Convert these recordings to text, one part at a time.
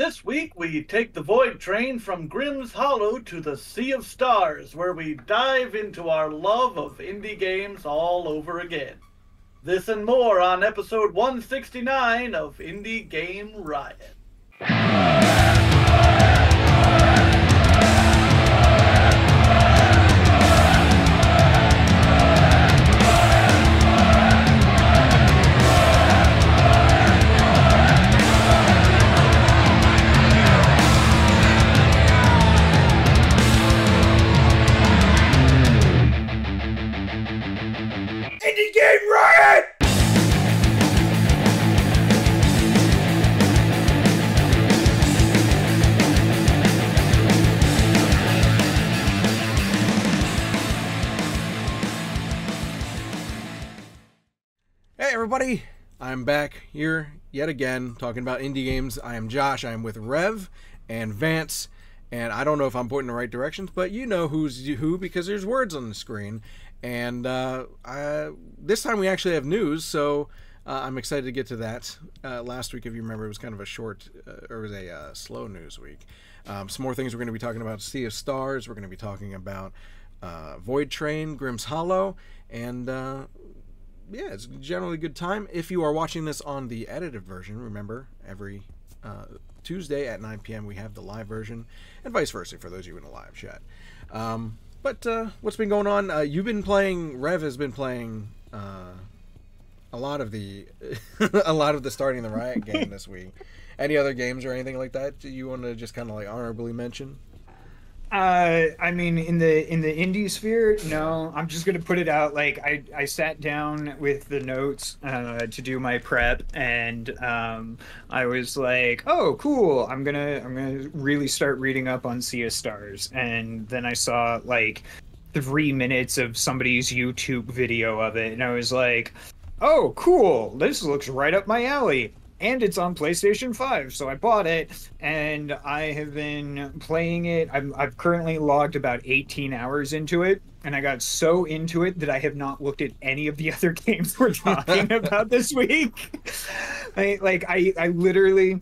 This week, we take the Voidtrain from Grimm's Hollow to the Sea of Stars, where we dive into our love of indie games all over again. This and more on episode 169 of Indie Game Riot. I'm back here yet again talking about indie games. I am Josh. I am with Rev and Vance, and I don't know if I'm pointing in the right directions, but you know who's who because there's words on the screen. And uh, I, this time we actually have news, so uh, I'm excited to get to that. Uh, last week, if you remember, it was kind of a short, uh, or it was a uh, slow news week. Um, some more things we're going to be talking about: Sea of Stars. We're going to be talking about uh, Voidtrain, Grimm's Hollow, and uh, yeah, it's generally a good time. If you are watching this on the edited version, remember every uh, Tuesday at 9 p.m. we have the live version, and vice versa for those of you in the live chat. Um, but uh, what's been going on? Uh, you've been playing. Rev has been playing uh, a lot of the a lot of the starting the riot game this week. Any other games or anything like that Do you want to just kind of like honorably mention? Uh, I mean, in the in the indie sphere, no. I'm just gonna put it out. Like, I I sat down with the notes uh, to do my prep, and um, I was like, oh, cool. I'm gonna I'm gonna really start reading up on Sea Stars, and then I saw like three minutes of somebody's YouTube video of it, and I was like, oh, cool. This looks right up my alley and it's on PlayStation 5. So I bought it and I have been playing it. I'm, I've currently logged about 18 hours into it. And I got so into it that I have not looked at any of the other games we're talking about this week. I, like I, I literally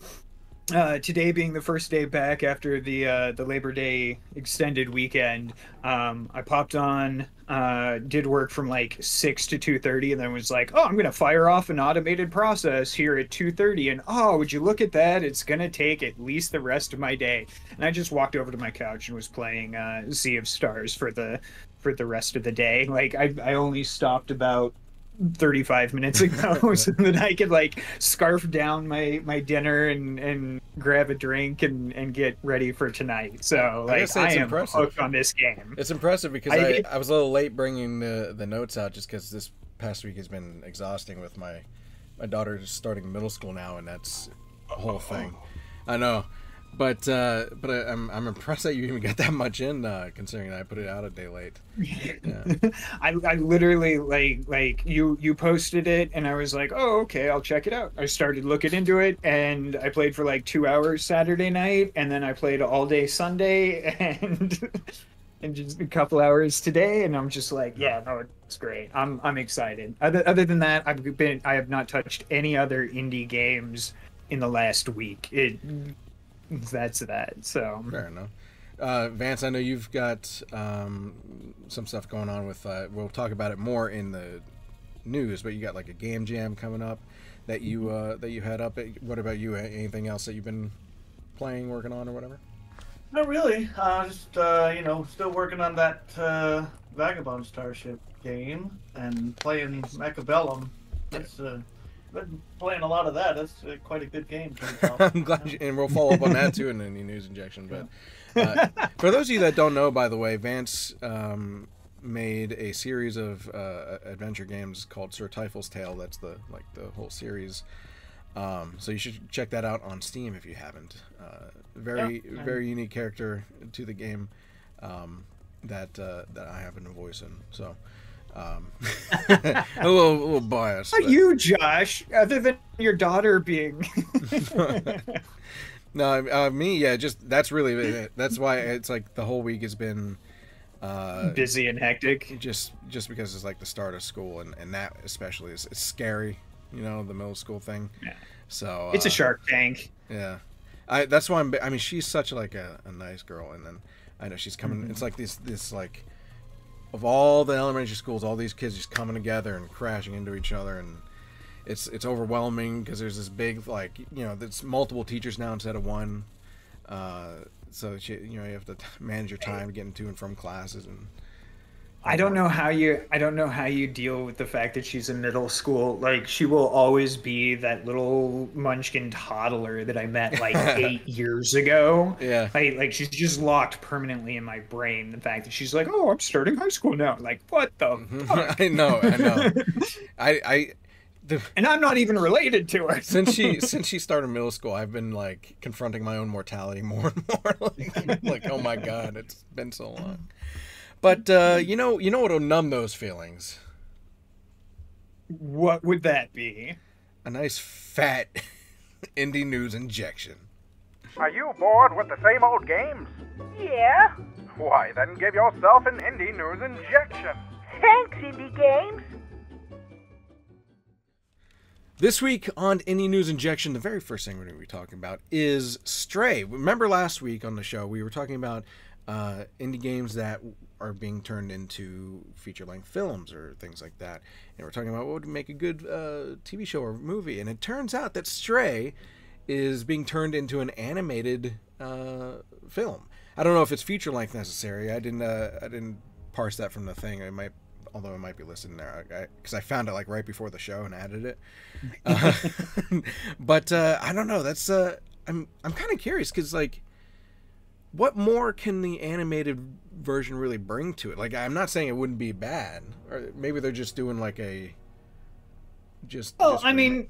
uh, today being the first day back after the uh, the Labor Day extended weekend, um, I popped on, uh, did work from like six to two thirty, and then was like, "Oh, I'm gonna fire off an automated process here at two thirty." And oh, would you look at that? It's gonna take at least the rest of my day. And I just walked over to my couch and was playing uh, Sea of Stars for the for the rest of the day. Like I, I only stopped about 35 minutes ago so that I could like scarf down my my dinner and and grab a drink and and get ready for tonight. So I like say I, it's am impressive. hooked on this game. It's impressive because I- I, I, was a little late bringing the, the notes out just because this past week has been exhausting with my my daughter starting middle school now, and that's a whole thing. I know, but uh, but I, I'm I'm impressed that you even got that much in, uh, considering I put it out a day late. Yeah. I, I literally like like you you posted it and I was like, oh okay, I'll check it out. I started looking into it and I played for like two hours Saturday night and then I played all day Sunday and and just a couple hours today and I'm just like, yeah, no, it's great. I'm I'm excited. Other other than that, I've been I have not touched any other indie games in the last week. It that's that. So Fair enough. Uh, Vance, I know you've got um, some stuff going on with. Uh, we'll talk about it more in the news, but you got like a game jam coming up that you uh, that you had up. What about you? Anything else that you've been playing, working on, or whatever? Not really. Uh, just uh, you know, still working on that uh, Vagabond Starship game and playing Mechabellum. That's uh, been playing a lot of that. That's uh, quite a good game. I'm glad, you, and we'll follow up on that too in any news injection. But uh, for those of you that don't know, by the way, Vance um, made a series of uh, adventure games called Sir Typhul's Tale. That's the like the whole series. Um, so you should check that out on Steam if you haven't. Uh, very Yeah. very unique character to the game um, that uh, that I happen to voice in. So. Um, a little, a little biased. But- you, Josh? Other than your daughter being No, uh, me, yeah, just that's really it. That's why it's like the whole week has been uh, busy and hectic. just just because it's like the start of school and, and that especially is it's scary, you know, the middle school thing. Yeah. So It's a uh, Shark Tank. Yeah, I that's why I'm. I mean, she's such like a, a nice girl, and then I know she's coming. Mm-hmm. It's like this this like of all the elementary schools, all these kids just coming together and crashing into each other, and it's it's overwhelming because there's this big like you know there's multiple teachers now instead of one. Uh, so she, you know you have to manage your time getting to and from classes and I don't know how you I don't know how you deal with the fact that she's in middle school. Like she will always be that little munchkin toddler that I met like eight years ago. Yeah. Like like she's just locked permanently in my brain. The fact that she's like, Oh, I'm starting high school now. Like, what the mm-hmm. fuck? I know I know I I the, and I'm not even related to her. since she since she started middle school, I've been like confronting my own mortality more and more. like, like, oh my god, it's been so long. But uh, you know, you know what'll numb those feelings? What would that be? A nice fat indie news injection. Are you bored with the same old games? Yeah. Why, then give yourself an indie news injection. Thanks, Indie Games. This week on Indie News Injection, the very first thing we're going to be talking about is Stray. Remember last week on the show, we were talking about uh, indie games that are being turned into feature length films or things like that. And we're talking about what would make a good uh, TV show or movie. And it turns out that Stray is being turned into an animated uh, film. I don't know if it's feature length necessary. I didn't. Uh, I didn't parse that from the thing. I might, although it might be listed in there, because I, I, found it like right before the show and added it. Uh, but uh, I don't know. That's uh, I'm I'm kind of curious because like, what more can the animated version really bring to it? Like, I'm not saying it wouldn't be bad, or maybe they're just doing like a just. Oh, just I mean.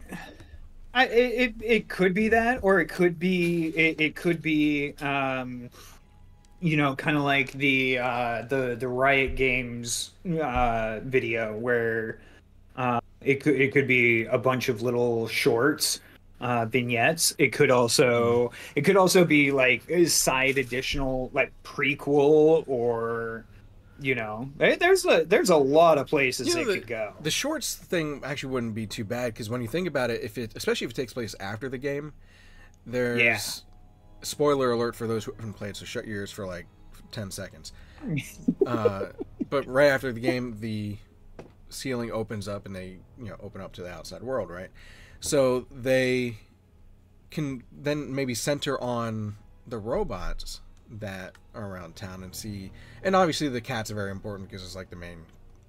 I, it, it could be that, or it could be it, it could be um, you know, kind of like the uh, the the Riot Games uh, video where uh, it could it could be a bunch of little shorts uh, vignettes. It could also it could also be like a side additional like prequel or you know there's a there's a lot of places You know, it the- could go. The shorts thing actually wouldn't be too bad because when you think about it, if it especially if it takes place after the game, there's Yeah. spoiler alert for those who haven't played. So shut your ears for like ten seconds. uh, but right after the game, the ceiling opens up and they you know open up to the outside world, right? So they can then maybe center on the robots that are around town and see and obviously the cat's are very important because it's like the main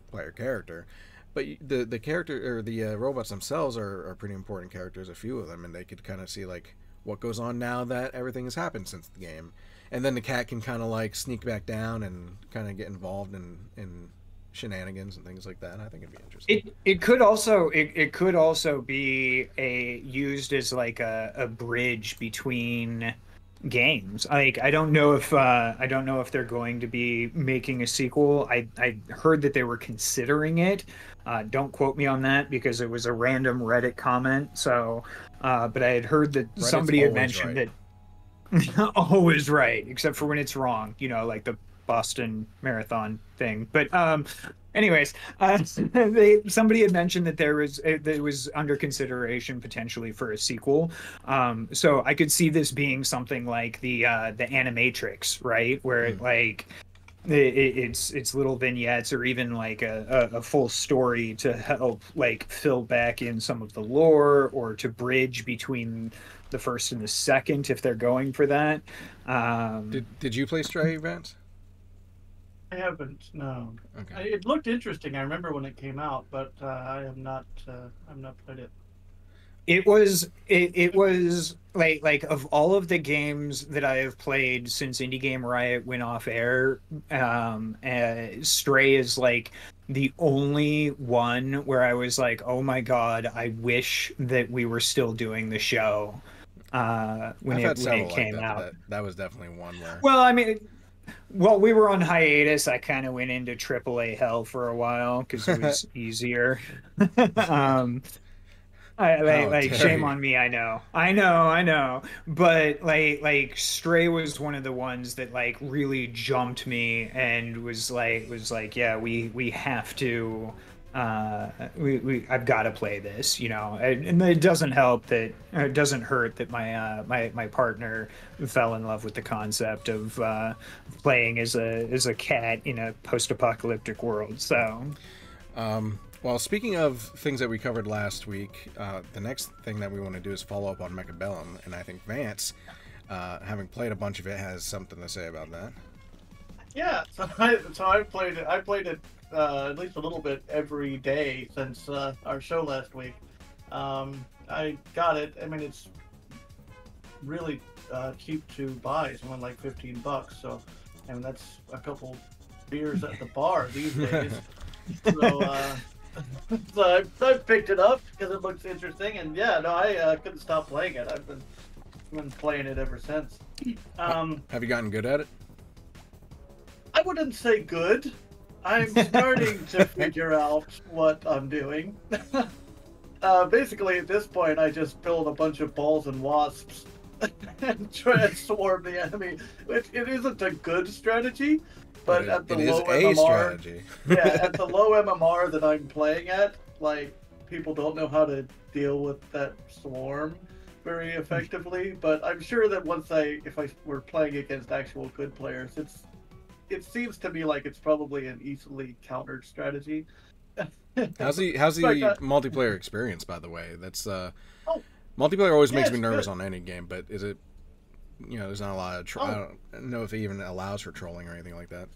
player character but the the character or the uh, robots themselves are, are pretty important characters a few of them and they could kind of see like what goes on now that everything has happened since the game. And then the cat can kind of like sneak back down and kind of get involved in in shenanigans and things like that i think it'd be interesting It it could also it, it could also be a used as like a, a bridge between games. Like I don't know if uh, I don't know if they're going to be making a sequel. I I heard that they were considering it. Uh, don't quote me on that because it was a random Reddit comment. So, uh, but I had heard that Reddit's somebody had mentioned right. that always right, except for when it's wrong. You know, like the Boston Marathon thing. But um, anyways, uh, they somebody had mentioned that there was it, that it was under consideration potentially for a sequel. Um, so I could see this being something like the uh, the Animatrix, right, where it, like. It, it- it's it's little vignettes or even like a, a, full story to help like fill back in some of the lore or to bridge between the first and the second if they're going for that. Um, did, did you play stray Vance? I haven't. No. I, it looked interesting. I remember when it came out, but uh, I have not. Uh, I've not played it. it was it, it was like like of all of the games that I have played since Indie Game Riot went off air, um, uh, Stray is like the only one where I was like, oh my god, I wish that we were still doing the show uh, when it had when several it like came that, out. that that was definitely one where Well, I mean, well, we were on hiatus. I kind of went into AAA hell for a while because it was easier. um, I, like, How like shame on me. I know, I know, I know. But like, like Stray was one of the ones that like really jumped me and was like, was like, yeah, we we have to uh, we, we I've got to play this, you know. And, it doesn't help that it doesn't hurt that my uh, my my partner fell in love with the concept of uh, playing as a as a cat in a post-apocalyptic world. So, Um, well, speaking of things that we covered last week, uh, the next thing that we want to do is follow up on Mechabellum, and I think Vance, uh, having played a bunch of it, has something to say about that. Yeah, so I so I played it. I played it uh, at least a little bit every day since uh, our show last week. Um, I got it. I mean, it's really uh, cheap to buy. It's only like fifteen bucks. So, I mean, that's a couple beers at the bar these days. so, uh, so I, I picked it up because it looks interesting, and yeah, no, I uh, couldn't stop playing it. I've been been playing it ever since. Um, Have you gotten good at it? I wouldn't say good. I'm starting to figure out what I'm doing. uh, basically, at this point, I just build a bunch of balls and wasps and swarm the enemy. It, it isn't a good strategy, but it- at the it is low a MMR, strategy. yeah, at the low MMR that I'm playing at, like people don't know how to deal with that swarm very effectively. But I'm sure that once I, if I were playing against actual good players, it's it seems to me like it's probably an easily countered strategy. How's the how's the uh, multiplayer experience, by the way? That's uh, Oh. multiplayer always Yeah, makes me nervous good. on any game, but is it? You know, there's not a lot of. Tro- Oh. I don't know if it even allows for trolling or anything like that.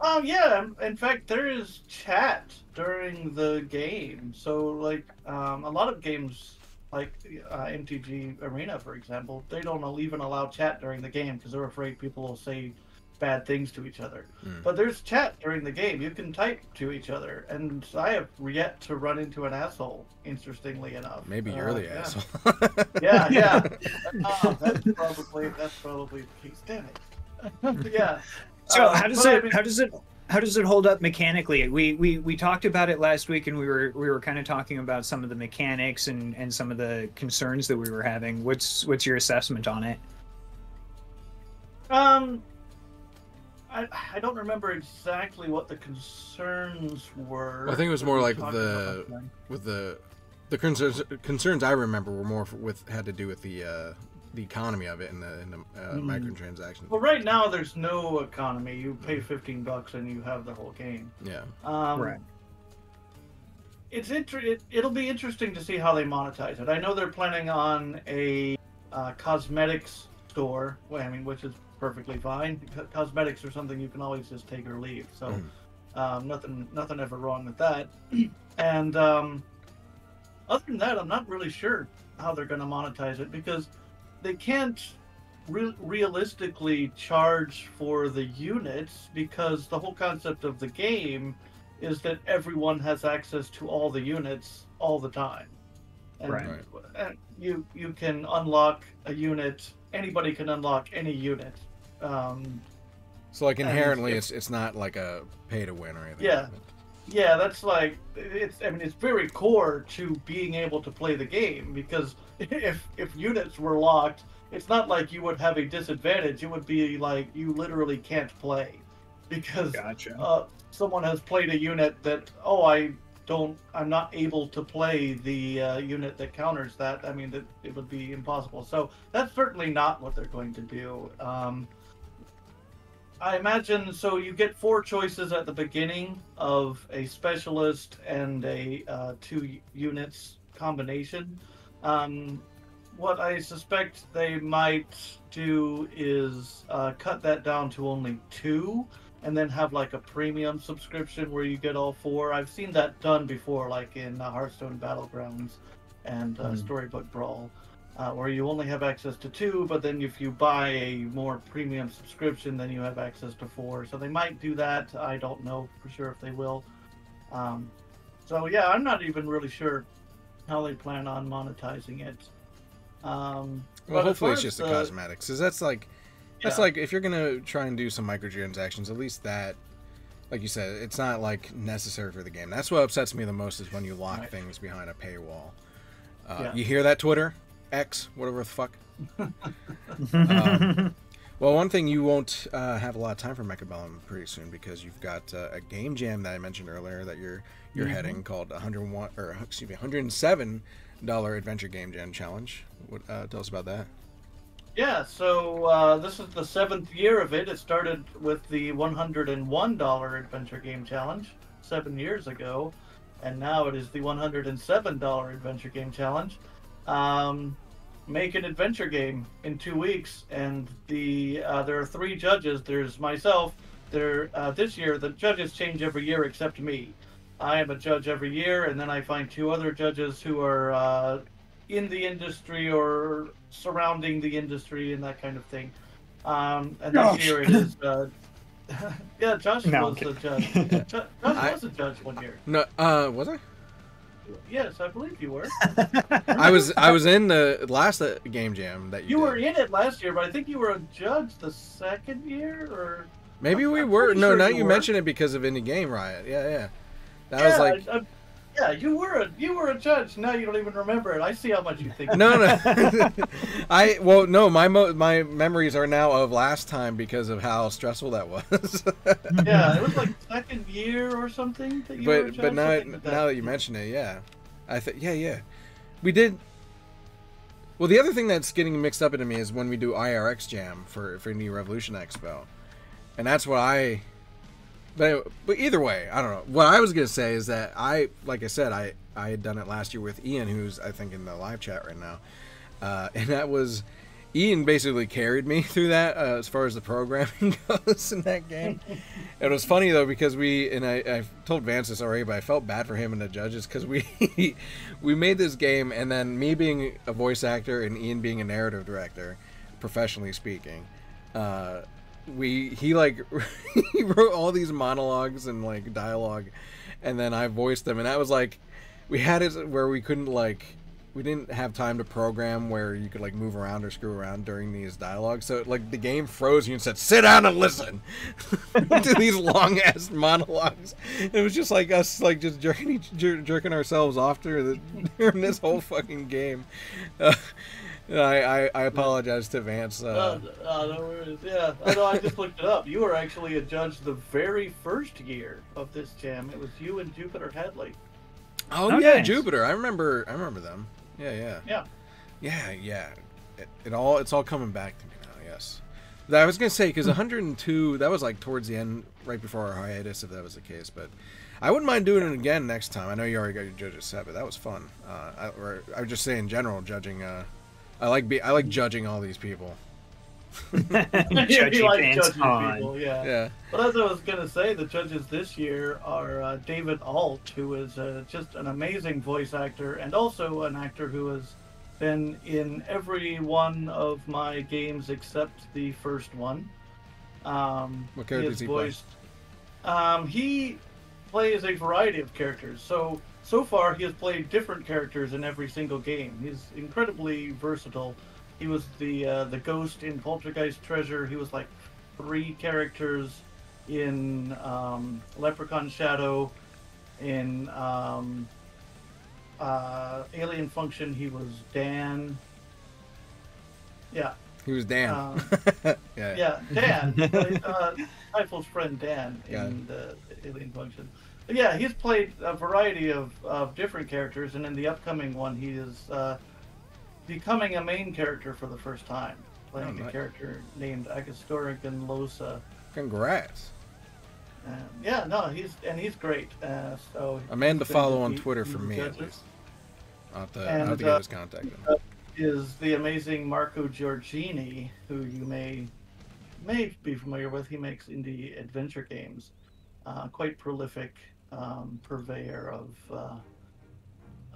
Oh yeah, in fact, there is chat during the game. So like um, a lot of games, like uh, MTG Arena, for example, they don't even allow chat during the game because they're afraid people will say bad things to each other. Hmm. But there's chat during the game. You can type to each other, and I have yet to run into an asshole. Interestingly enough, Maybe Uh, you're the yeah. asshole. Yeah, yeah. oh, that's probably that's probably the case. Damn it. yeah. so Uh, how does but I it mean- how does it how does it hold up mechanically? We we we talked about it last week, and we were we were kind of talking about some of the mechanics and and some of the concerns that we were having. What's what's your assessment on it? Um, I, I don't remember exactly what the concerns were. I think it was more like the- with the the concerns concerns I remember were more with had to do with the uh, the economy of it and the, and the uh, Mhm. microtransactions. Well, right now there's no economy. You pay 15 bucks and you have the whole game. Yeah. Um, Right. It's inter- it, It'll be interesting to see how they monetize it. I know they're planning on a uh, cosmetics store. Well, I mean, which is perfectly fine. Co- Cosmetics are something you can always just take or leave. So, Mhm. um, nothing, nothing ever wrong with that. and um, other than that, I'm not really sure how they're going to monetize it because they can't re- realistically charge for the units because the whole concept of the game is that everyone has access to all the units all the time. And Right. and you you can unlock a unit. Anybody can unlock any unit. Um, So like inherently, if- it's it's not like a pay to win or anything. Yeah. like that. yeah, that's like it's. I mean, it's very core to being able to play the game because if if units were locked, it's not like you would have a disadvantage. It would be like you literally can't play because Gotcha. uh, someone has played a unit that oh I don't I'm not able to play the uh, unit that counters that. I mean that it would be impossible. So that's certainly not what they're going to do. Um, I imagine so. You get four choices at the beginning of a specialist and a uh, two units combination. Um, what I suspect they might do is uh, cut that down to only two and then have like a premium subscription where you get all four. I've seen that done before, like in uh, Hearthstone Battlegrounds and uh, Hmm. Storybook Brawl, uh, where you only have access to two, but then if you buy a more premium subscription, then you have access to four. So they might do that. I don't know for sure if they will. Um, so yeah, I'm not even really sure how they plan on monetizing it. Um, Well, hopefully it's just the the- cosmetics, because that's like that's Yeah. like if you're gonna try and do some microtransactions, at least that, like you said, it's not like necessary for the game. That's what upsets me the most is when you lock Right. things behind a paywall. Uh, Yeah. You hear that, Twitter, X, whatever the fuck. um, Well, one thing you won't uh, have a lot of time for Mechabellum pretty soon because you've got uh, a game jam that I mentioned earlier that you're you're Mm-hmm. heading called 101 or excuse me 107 dollar adventure game jam challenge. What uh, tell us about that? Yeah, so uh, this is the seventh year of it. It started with the $101 Adventure Game Challenge seven years ago, and now it is the $107 Adventure Game Challenge. Um, make an adventure game in two weeks, and the uh, there are three judges. There's myself. There uh, this year the judges change every year except me. I am a judge every year, and then I find two other judges who are uh, in the industry or surrounding the industry and that kind of thing. Um, and this Gosh. year it is. Uh, yeah, Josh No, was a judge. Josh I- was a judge one year. No, uh, was I? Yes, I believe you were. I was I was in the last uh, game jam that you. You did. were in it last year, but I think you were a judge the second year, or Maybe we I'm were. No, sure now you you mention it because of Indie Game Riot. Yeah, yeah. That yeah, was like I- yeah, you were a you were a judge. Now you don't even remember it. I see how much you think. no, no. I well, no. My mo- my memories are now of last time because of how stressful that was. yeah, it was like second year or something that you were a but judge. but now now that you mention it, yeah, I think yeah yeah, we did. Well, the other thing that's getting mixed up into me is when we do IRX Jam for for New Revolution Expo, and that's what I. But but either way, I don't know. What I was gonna say is that I, like I said, I I had done it last year with Ian, who's I think in the live chat right now, uh, and that was. Ian basically carried me through that uh, as far as the programming goes in that game. It was funny though because we and I, I told Vance this already, but I felt bad for him and the judges because we we made this game and then me being a voice actor and Ian being a narrative director, professionally speaking, uh, we he like he wrote all these monologues and like dialogue, and then I voiced them and that was like we had it where we couldn't like we didn't have time to program where you could like move around or screw around during these dialogues. So like the game froze you and said, "Sit down and listen" to these long ass monologues. It was just like us like just jerking jerking ourselves off during, during this whole fucking game. Uh, I, I I apologize to Vance. Uh, Uh, uh, no worries. Yeah, I know. I just looked it up. You were actually a judge the very first year of this jam. It was you and Jupiter Hadley. oh Oh, yeah. Jupiter. I remember. I remember them. Yeah, yeah. Yeah. Yeah, yeah. It, it all it's all coming back to me now. Yes. I was gonna say because 102 that was like towards the end, right before our hiatus, if that was the case. But I wouldn't mind doing it again next time. I know you already got your judges set, but that was fun. Uh, I, or I would just say in general, judging. Uh, I like be I like judging all these people. Judgy you like judging people, yeah. Yeah. But as I was gonna say, the judges this year are uh, David Alt, who is uh, just an amazing voice actor and also an actor who has been in every one of my games except the first one. Um, What character has does he play? voiced- Um, he plays a variety of characters. So so far, he has played different characters in every single game. He's incredibly versatile. He was the uh, the ghost in Poltergeist Treasure. He was like three characters in um, Leprechaun Shadow. In um, uh, Alien Function, he was Dan. Yeah, He was Dan. Um, yeah. yeah, Dan. uh, friend Dan in the Alien Function. Yeah, he's played a variety of, of different characters, and in the upcoming one, he is uh, becoming a main character for the first time, playing Oh, a character named Agastorican Losa. Congrats. Uh, yeah, no, he's and he's great. Uh, so A man to follow on the- Twitter for me, at least. I'll have to, I'll And, have to get uh, his contact. Then. is the amazing Marco Giorgini, who you may may be familiar with. He makes indie adventure games, uh, quite prolific um, purveyor of uh,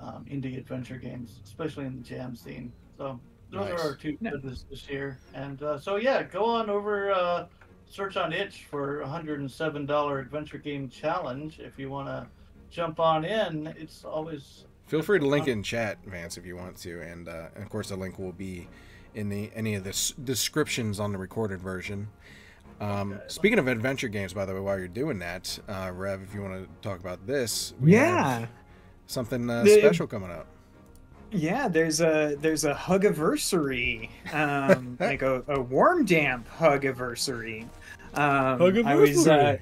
um, indie adventure games, especially in the jam scene. So those Nice. are our two Yeah. judges this year. And uh, so yeah, go on over. Uh, Search on itch for $107 adventure game challenge if you want to jump on in. It's always Feel free to link it in chat, Vance, if you want to, and, uh, and of course the link will be in the any of the s- descriptions on the recorded version. Um, speaking of adventure games, by the way, while you're doing that, uh, Rev, if you want to talk about this, we have Yeah. something uh, The- special coming up. Yeah, there's a there's a hugiversary, um, like a, a warm damp hugiversary. Um, I was uh,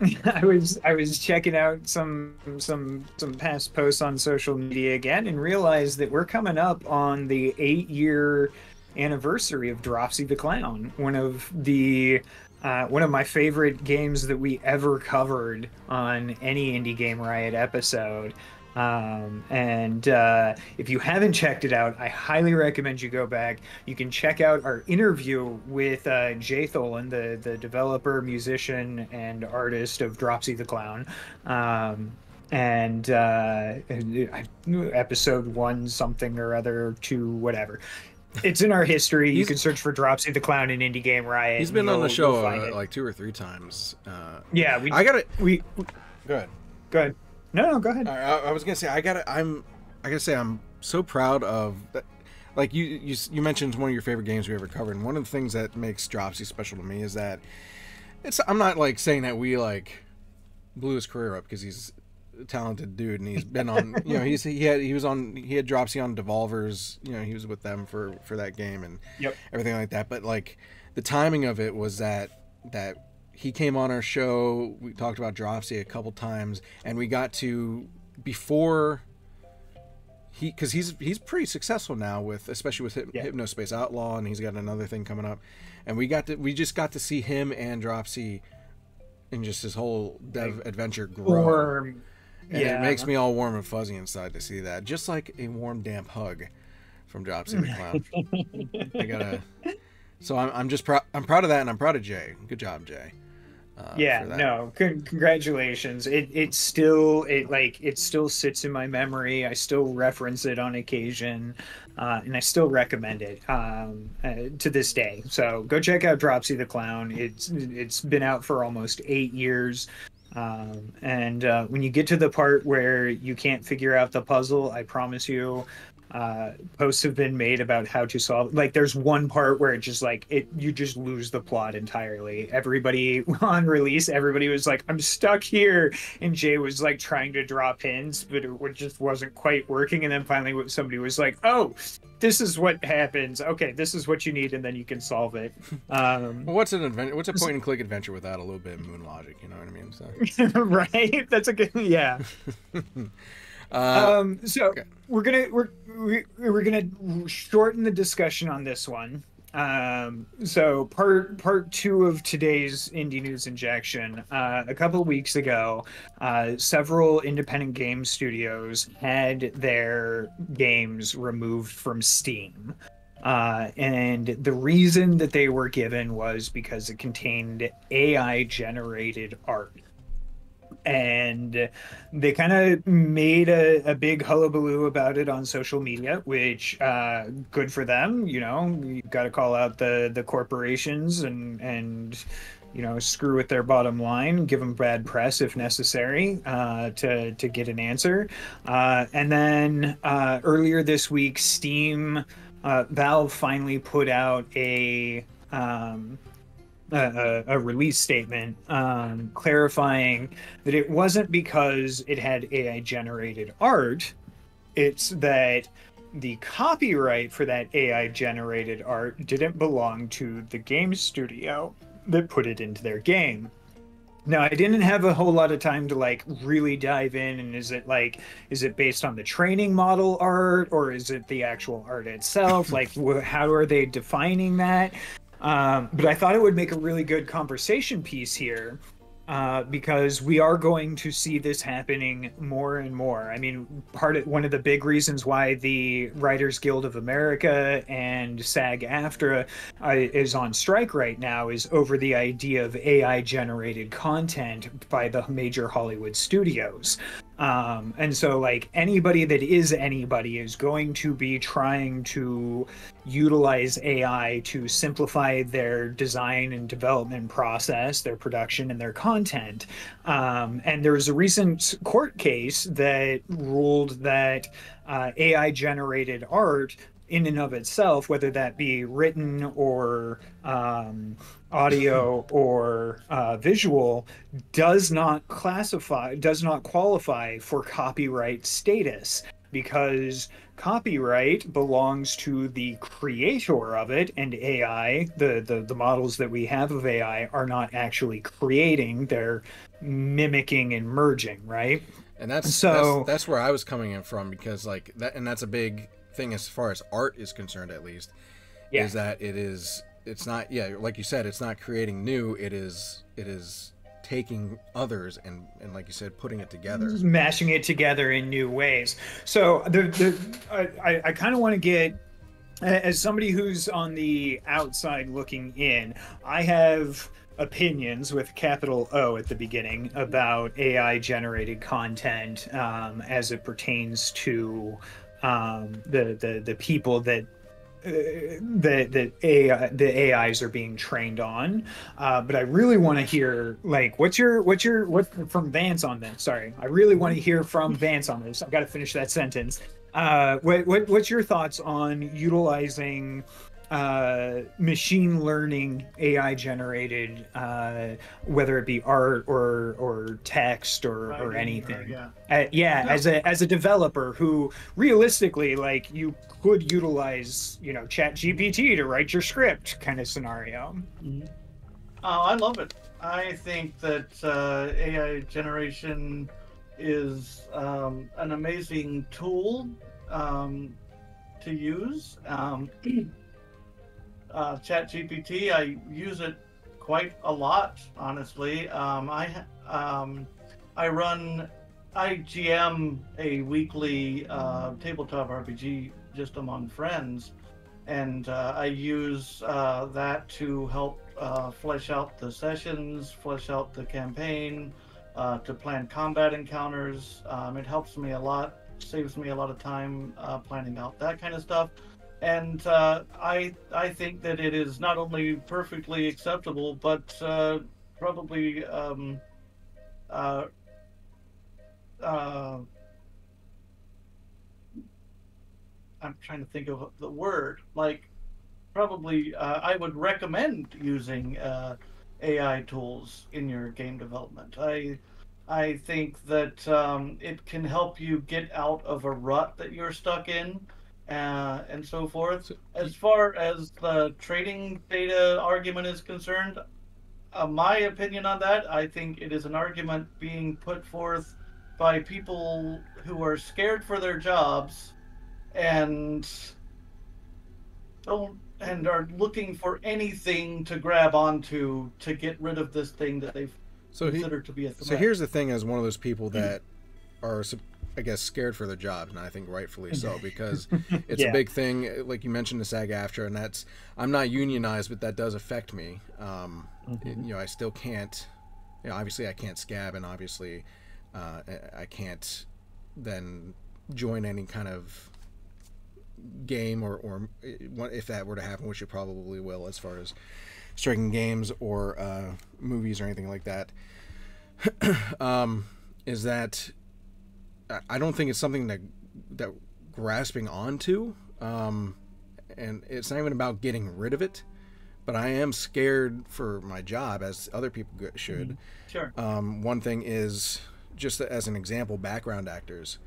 I was I was checking out some some some past posts on social media again and realized that we're coming up on the eight year anniversary of Dropsy the Clown, one of the uh, one of my favorite games that we ever covered on any Indie Game Riot episode. Um, and uh, if you haven't checked it out, I highly recommend you go back. You can check out our interview with uh, Jay Tholen, the, the developer, musician, and artist of Dropsy the Clown. Um, and uh, episode one, something or other, two, whatever. It's in our history. you can search for Dropsy the Clown in Indie Game Riot. He's been on the show uh, like two or three times. Uh, yeah, we. I got it. We. Go ahead. Go ahead. No, no, go ahead. I, I was gonna say I got to I'm I gotta say I'm so proud of that. Like you, you, you mentioned one of your favorite games we ever covered, and one of the things that makes Dropsy special to me is that it's. I'm not like saying that we like blew his career up because he's a talented dude and he's been on. you know, he's he had he was on he had Dropsy on Devolvers. You know, he was with them for for that game and yep. everything like that. But like the timing of it was that that he came on our show. We talked about Dropsy a couple times, and we got to before he because he's he's pretty successful now with especially with yeah. Hypnospace Outlaw, and he's got another thing coming up. And we got to we just got to see him and Dropsy and just his whole dev adventure grow. Or, and yeah. it makes me all warm and fuzzy inside to see that, just like a warm, damp hug from Dropsy the Clown. I gotta. So I'm, I'm just proud. I'm proud of that, and I'm proud of Jay. Good job, Jay. Uh, yeah, no, c- congratulations. It it still it like it still sits in my memory. I still reference it on occasion, uh, and I still recommend it um, uh, to this day. So go check out Dropsy the Clown. It's it's been out for almost eight years. Um, and uh, when you get to the part where you can't figure out the puzzle, I promise you, uh, posts have been made about how to solve like there's one part where it just like it you just lose the plot entirely. Everybody on release everybody was like i'm stuck here. And jay was like trying to draw pins but it just wasn't quite working. And then finally somebody was like oh this is what happens. Okay this is what you need and then you can solve it. Um well, what's an adventure what's a point and click adventure without a little bit of moon logic you know what i mean? So right? That's a good yeah uh, um, so okay. we're gonna we're we're gonna shorten the discussion on this one. Um, so part part two of today's indie news injection. Uh, a couple of weeks ago, uh, several independent game studios had their games removed from Steam. Uh, and the reason that they were given was because it contained AI generated art and they kind of made a, a big hullabaloo about it on social media which uh, good for them you know? You've got to call out the the corporations and and you know screw with their bottom line give them bad press if necessary uh, to to get an answer. Uh, and then uh, earlier this week steam uh, valve finally put out a um, a, a, release statement um, clarifying that it wasn't because it had AI generated art, it's that the copyright for that AI generated art didn't belong to the game studio that put it into their game. Now, I didn't have a whole lot of time to like really dive in and is it like is it based on the training model art or is it the actual art itself? like wh- how are they defining that? Um, but I thought it would make a really good conversation piece here uh, because we are going to see this happening more and more. I mean, part of one of the big reasons why the Writers Guild of America and SAG-AFTRA uh, is on strike right now is over the idea of AI generated content by the major Hollywood studios. Um, and so, like, anybody that is anybody is going to be trying to utilize AI to simplify their design and development process, their production, and their content. Um, and there was a recent court case that ruled that uh, AI generated art in and of itself, whether that be written or um, audio or uh, visual, does not classify, does not qualify for copyright status. because copyright belongs to the creator of it and AI the, the the models that we have of AI are not actually creating they're mimicking and merging right And that's So- that's, that's where I was coming in from because like that, and that's a big thing as far as art is concerned, at least, Yeah. is that it is it's not yeah like you said it's not creating new it is it is taking others and and like you said putting it together. mashing it together in new ways. So the, the I, I kind of want to get as somebody who's on the outside looking in, I have opinions with capital O at the beginning about AI generated content um, as it pertains to um, the, the the people that that that AI the AIs are being trained on. Uh, but I really want to hear like what's your what's your what from Vance on this. Sorry, I really want to hear from Vance on this. I've got to finish that sentence. Uh, what, what what's your thoughts on utilizing uh, machine learning AI generated, uh, whether it be art or or text or, or anything? yeah. Uh, yeah, as a as a developer who realistically, like, you could utilize, you know, ChatGPT to write your script, kind of scenario. Oh, I love it. I think that uh, AI generation is um, an amazing tool um, to use. Um, uh, ChatGPT, I use it quite a lot, honestly. Um, I um, I run IGM, a weekly uh, tabletop RPG just among friends, and uh, I use uh, that to help uh, flesh out the sessions, flesh out the campaign, uh, to plan combat encounters. Um, it helps me a lot, saves me a lot of time uh, planning out that kind of stuff. And uh, I I think that it is not only perfectly acceptable, but uh, probably um, uh, uh, I'm trying to think of the word like probably uh, I would recommend using uh, AI tools in your game development. I I think that um, it can help you get out of a rut that you're stuck in, uh, and so forth. As far as the training data argument is concerned, uh, my opinion on that, I think it is an argument being put forth by people who are scared for their jobs and don't and are looking for anything to grab onto to get rid of this thing that they've So he, considered to be a threat. so here's the thing: as one of those people that are, I guess, scared for their jobs, and I think rightfully so, because it's a big thing. Like you mentioned, the SAG-AFTRA, and that's I'm not unionized, but that does affect me. Um, it- you know, I still can't. You know, obviously, I can't scab, and obviously, uh, I- I can't then join any kind of game or or if that were to happen, which it probably will, as far as striking games or uh, movies or anything like that. um, is that I- don't think it's something that that grasping onto, um, and it's not even about getting rid of it. But I am scared for my job, as other people should. sure. Um, one thing is just as an example, background actors,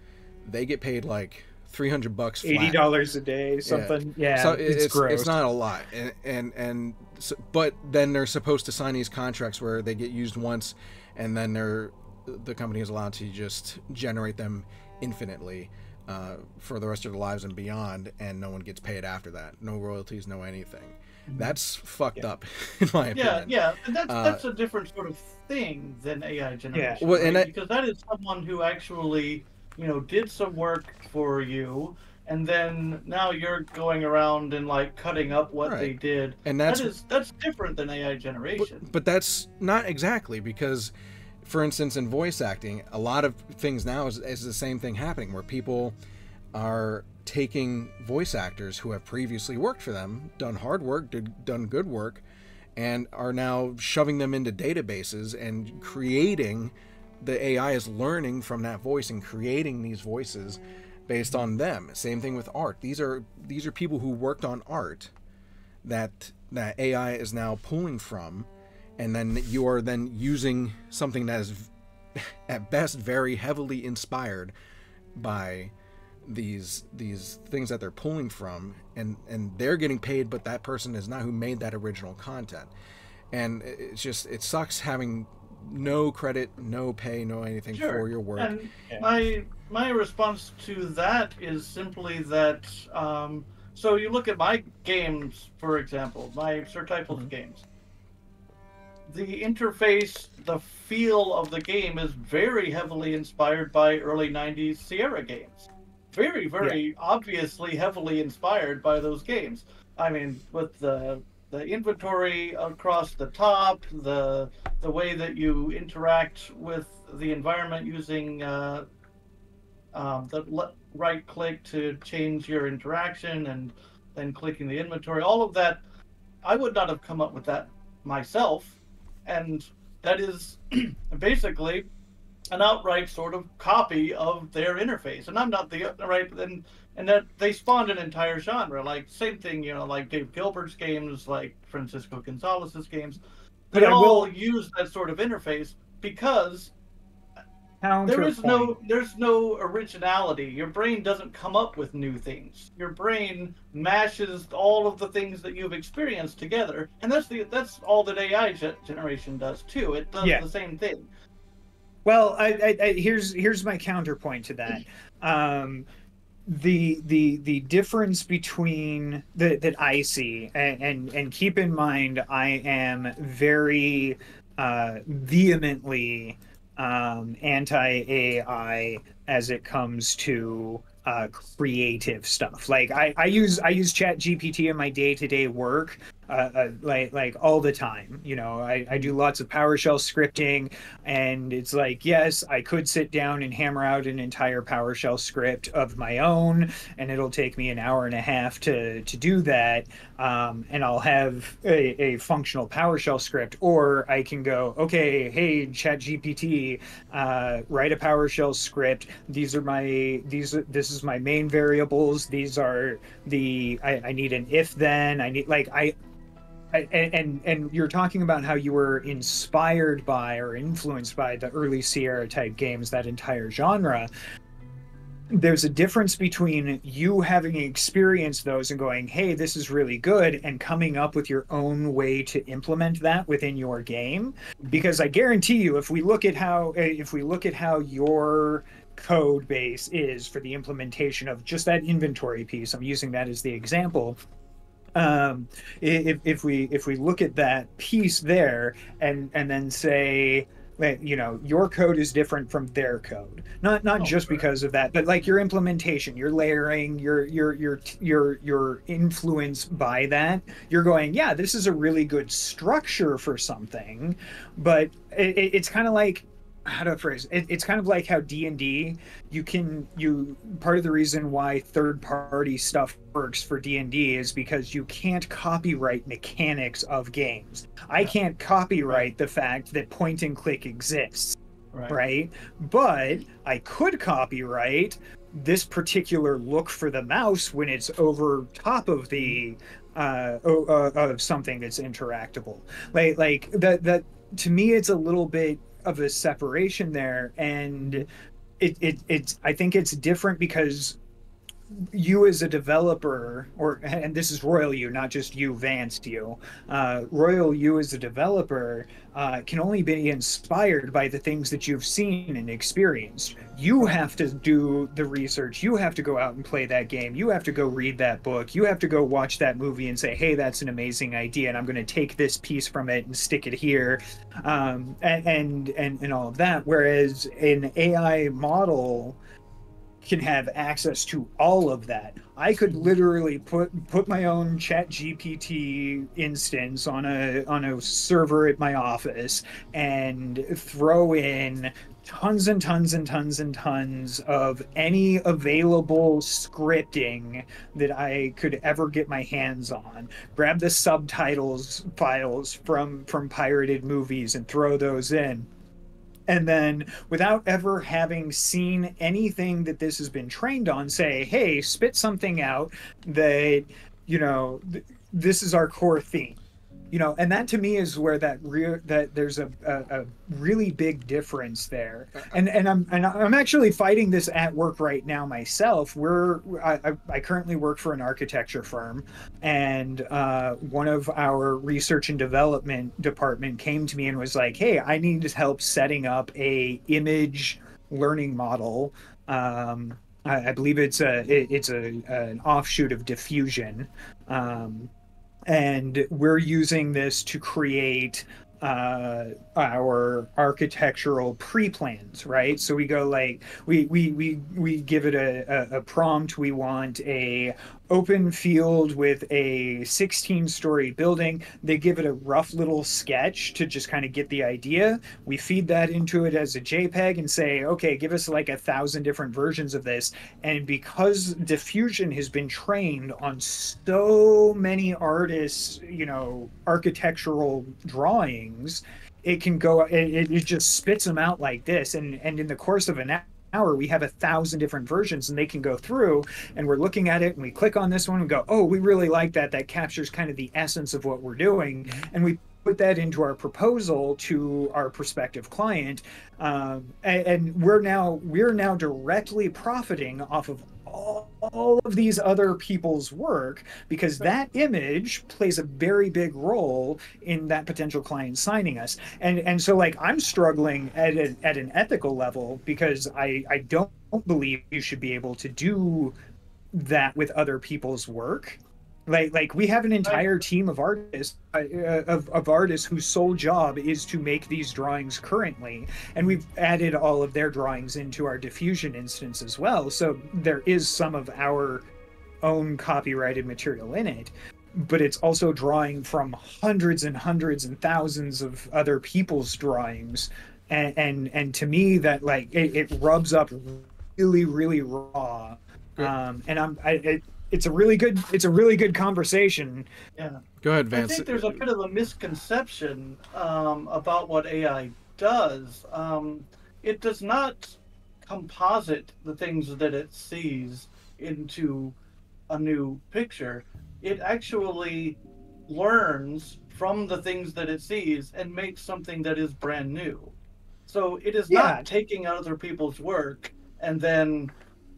they get paid like three hundred bucks. Flat. Eighty dollars a day, something. Yeah, so it's, it's, gross. it's not a lot, and and and so, but then they're supposed to sign these contracts where they get used once, and then they're the company is allowed to just generate them infinitely uh, for the rest of their lives and beyond, and no one gets paid after that. No royalties, no anything. That's fucked up, in my Mm-hmm. Yeah, yeah, and that's Uh, that's a different sort of thing than AI generation, Well, and right? I- because that is someone who actually, you know, did some work for you, and then now you're going around and like cutting up what Right. they did. And that's that is that's different than AI generation. But, but that's not exactly because, for instance, in voice acting, a lot of things now is, is the same thing happening where people are taking voice actors who have previously worked for them, done hard work, did, done good work, and are now shoving them into databases and creating. The AI is learning from that voice and creating these voices based on them. Same thing with art. These are these are people who worked on art that that AI is now pulling from, and then you are then using something that is, at best, very heavily inspired by these these things that they're pulling from and and they're getting paid but that person is not who made that original content and it's just it sucks having no credit no pay no anything Sure. for your work And my my response to that is simply that um, so you look at my games, for example, my Sir Typhus Mhm. games. The interface, the feel of the game is very heavily inspired by early '90s Sierra games. Very, very obviously heavily inspired by those games. I mean, with the the inventory across the top, the the way that you interact with the environment using uh, um, the le- right click to change your interaction and then clicking the inventory, all of that, I would not have come up with that myself. And that is basically an outright sort of copy of their interface. And I'm not the right, and, and that they spawned an entire genre. Like, same thing, you know, like Dave Gilbert's games, like Francisco Gonzalez's games. They But I all will- use that sort of interface because. There is no there's no originality. Your brain doesn't come up with new things. Your brain mashes all of the things that you've experienced together and that's the that's all that ai ge- generation does too. It does Yeah. the same thing. Well, I, I, I, here's here's my counterpoint to that. Um, the the the difference between that that I see, and, and and keep in mind, I am very uh, vehemently um, anti AI as it comes to uh, creative stuff. Like I, I use I use ChatGPT in my day to day work, uh, uh, like like all the time. You know, I, I do lots of PowerShell scripting, and it's like yes, I could sit down and hammer out an entire PowerShell script of my own, and it'll take me an hour and a half to to do that. Um, and I'll have a, a functional PowerShell script, or I can go, okay, hey, ChatGPT, uh, write a PowerShell script. These are my these this is my main variables. These are the I, I need an if then. I need like I. And, and and you're talking about how you were inspired by or influenced by the early Sierra type games, that entire genre. There's a difference between you having experienced those and going, "Hey, this is really good," and coming up with your own way to implement that within your game. Because I guarantee you, if we look at how eh, if we look at how your code base is for the implementation of just that inventory piece, I'm using that as the example um if, if we if we look at that piece there and and then say you know your code is different from their code not not Oh, just sure. because of that but like your implementation your layering your your your your your influence by that you're going yeah this is a really good structure for something but it- it's kind of like how to phrase it, it's kind of like how d&d you can you part of the reason why third party stuff works for d&d is because you can't copyright mechanics of games. I can't copyright the fact that point and click exists right. but i could copyright this particular look for the mouse when it's over top of the uh, uh of something that's interactable. Like like that that to me it's a little bit of a separation there. And it, it it's i think it's different because you as a developer or and this is royal you not just you vance you uh, royal you as a developer uh, can only be inspired by the things that you've seen and experienced. You have to do the research. You have to go out and play that game. You have to go read that book. You have to go watch that movie and say hey that's an amazing idea and i'm going to take this piece from it and stick it here. Um, and, and and and all of that. Whereas an ai model can have access to all of that. I could literally put put my own ChatGPT instance on a on a server at my office and throw in tons and tons and tons and tons of any available scripting that I could ever get my hands on. Grab the subtitles files from from pirated movies and throw those in and then without ever having seen anything that this has been trained on say hey spit something out that you know th- this is our core theme you know and that to me is where that real that there's a, a, a really big difference there. And and i'm and i'm actually fighting this at work right now myself. We're i, I- I currently work for an architecture firm and uh, one of our research and development department came to me and was like hey i need help setting up a image learning model. Um, I, I believe it's a it, it's a an offshoot of diffusion. Um, and we're using this to create uh, our architectural pre-plans right? So we go like we we we, we give it a, a, a prompt. We want a open field with a 16 story building. They give it a rough little sketch to just kind of get the idea. We feed that into it as a jpeg and say okay give us like a thousand different versions of this. And because diffusion has been trained on so many artists you know architectural drawings it can go it, it just spits them out like this. And and in the course of an hour we have a thousand different versions and they can go through and we're looking at it and we click on this one and go oh we really like that. That captures kind of the essence of what we're doing. And we put that into our proposal to our prospective client um, and, and we're now we're now directly profiting off of all, all of these other people's work because that image plays a very big role in that potential client signing us. And and so like i'm struggling at, a, at an ethical level because i i don't believe you should be able to do that with other people's work like like we have an entire team of artists uh, of, of artists whose sole job is to make these drawings currently. And we've added all of their drawings into our diffusion instance as well. So there is some of our own copyrighted material in it but it's also drawing from hundreds and hundreds and thousands of other people's drawings. And and, and to me that like it, it rubs up really really raw. Um and i'm I, it, it's a really good it's a really good conversation Yeah. Go ahead, Vance. I Vance. think there's a bit of a misconception um, about what AI does. Um, it does not composite the things that it sees into a new picture. It actually learns from the things that it sees and makes something that is brand new. So it is Yeah. not taking other people's work and then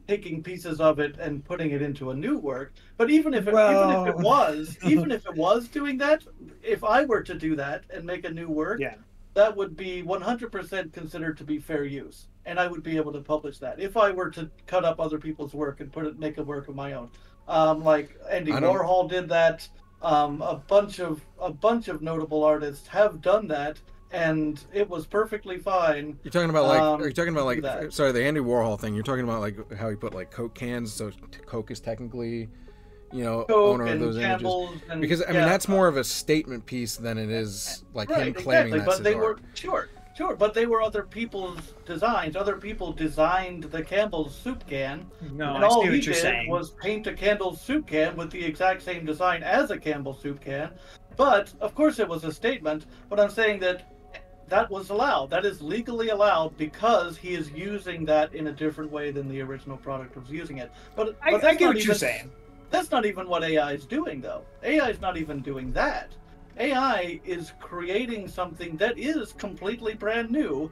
taking pieces of it and putting it into a new work. But even if it, even if it was, even if it was doing that, if I were to do that and make a new work, Yeah. that would be 100% considered to be fair use, and I would be able to publish that. If I were to cut up other people's work and put it, make a work of my own, um, like Andy Warhol did that. Um, a bunch of a bunch of notable artists have done that, and it was perfectly fine. You're talking about like, Um, are you talking about like, that. sorry, the Andy Warhol thing. You're talking about like how he put like Coke cans, so Coke is technically, you know, Coke owner of those images. And Because I mean, yeah, that's more of a statement piece than it is like him claiming exactly. that's But his they art. were sure, sure, but they were other people's designs. Other people designed the Campbell's soup can, no and i all see he you're did saying was paint a Campbell's soup can with the exact same design as a Campbell's soup can. But of course, it was a statement. But I'm saying that that was allowed. That is legally allowed because he is using that in a different way than the original product was using it. But, I, but I get what you're even- saying that's not even what AI is doing, though. AI is not even doing that. AI is creating something that is completely brand new.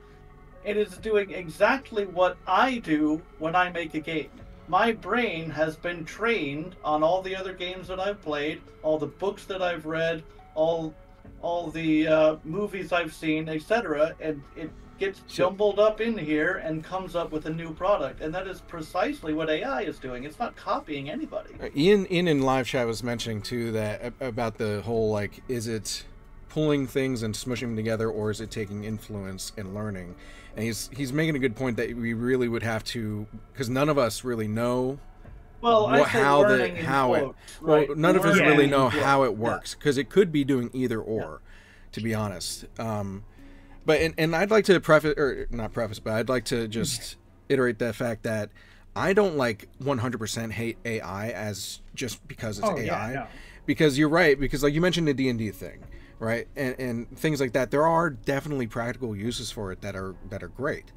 It is doing exactly what I do when I make a game. My brain has been trained on all the other games that I've played, all the books that I've read, all all the uh, movies I've seen, etc., and it gets jumbled up in here and comes up with a new product. And that is precisely what AI is doing. It's not copying anybody. Ian, Ian in live chat was mentioning too that about the whole like, is it pulling things and smushing them together, or is it taking influence and learning? And he's he's making a good point that we really would have to, because none of us really know Well, how the- how it- quotes, Well, right? none of us really know how it works because it could be doing either or, to be honest. Um, but and, and I'd like to preface or not preface, but I'd like to just iterate that fact that I don't like 100% hate AI as just because it's Oh, AI. yeah, no. Because you're right. Because like you mentioned the D and D thing, right? And and things like that. There are definitely practical uses for it that are that are great.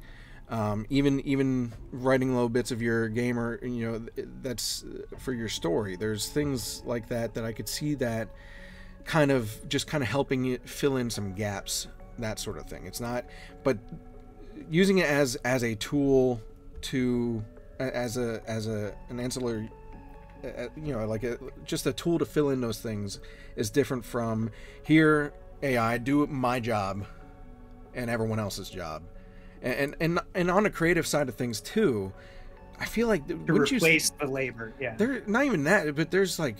Um, even even writing little bits of your game or you know that's for your story there's things like that that i could see that kind of just kind of helping it fill in some gaps, that sort of thing. It's not, but using it as as a tool to as a as a an ancillary you know like a just a tool to fill in those things is different from here ai do my job and everyone else's job and and and on the creative side of things too i feel like to wouldn't you replace the labor. Yeah. there not even that but there's like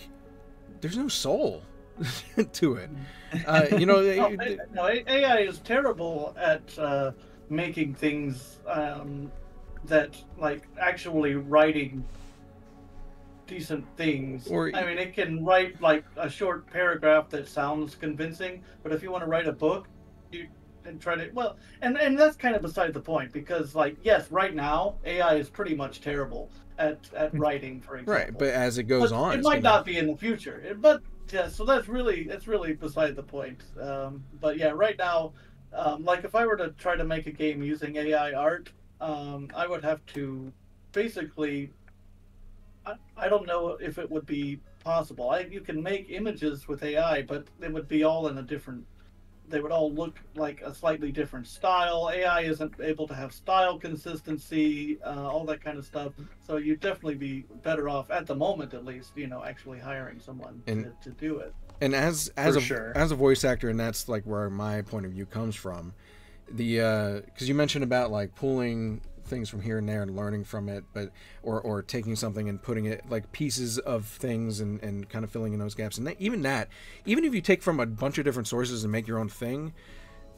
there's no soul to it uh, you know No, it- A- no, AI is terrible at uh, making things um, that like actually writing decent things. Or- I mean, it can write like a short paragraph that sounds convincing, but if you want to write a book, you and try to well, and and that's kind of beside the point because like yes, right now AI is pretty much terrible at at writing, for example. right but as it goes But on It might not be in the future, but yeah. So that's really that's really beside the point. Um, but yeah, right now, um, like if I were to try to make a game using AI art, um, I would have to basically. I, I don't know if it would be possible. I, you can make images with AI, but it would be all in a different. They would all look like a slightly different style. AI isn't able to have style consistency, uh, all that kind of stuff. So you'd definitely be better off at the moment, at least, you know, actually hiring someone And- to, to do it. and as as For a sure. as a voice actor and that's like where my point of view comes from the uh because you mentioned about like pulling things from here and there and learning from it but or or taking something and putting it like pieces of things and and kind of filling in those gaps and that, even that even if you take from a bunch of different sources and make your own thing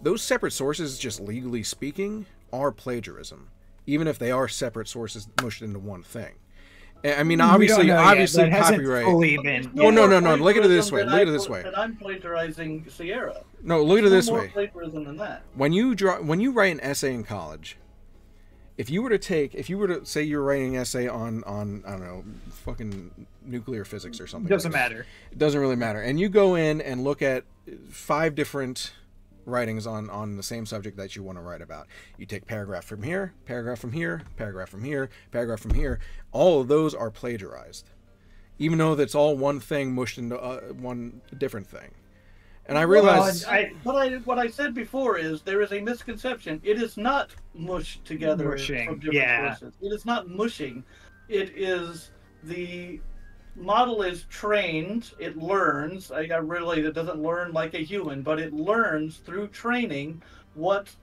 those separate sources just legally speaking are plagiarism even if they are separate sources mushed into one thing i mean We obviously yet. obviously That hasn't copyright fully There's been. Oh, no, more no, no, look at it this way, look at it this way. than I'm plagiarizing Sierra. no look at it No this more way plagiarism than that. when you draw when you write an essay in college if you were to take if you were to say you're writing an essay on on i don't know fucking nuclear physics or something Doesn't like that. matter. it doesn't really matter and you go in and look at five different writings on on the same subject that you want to write about you take paragraph from here paragraph from here paragraph from here paragraph from here all of those are plagiarized even though that's all one thing mushed into uh, one different thing and i Well, realize I, what I what I said before is there is a misconception. It is not mushed together Mushing, from different yeah. sources. It is not mushing. It is the model is trained. It learns. I, I really it doesn't learn like a human, but it learns through training what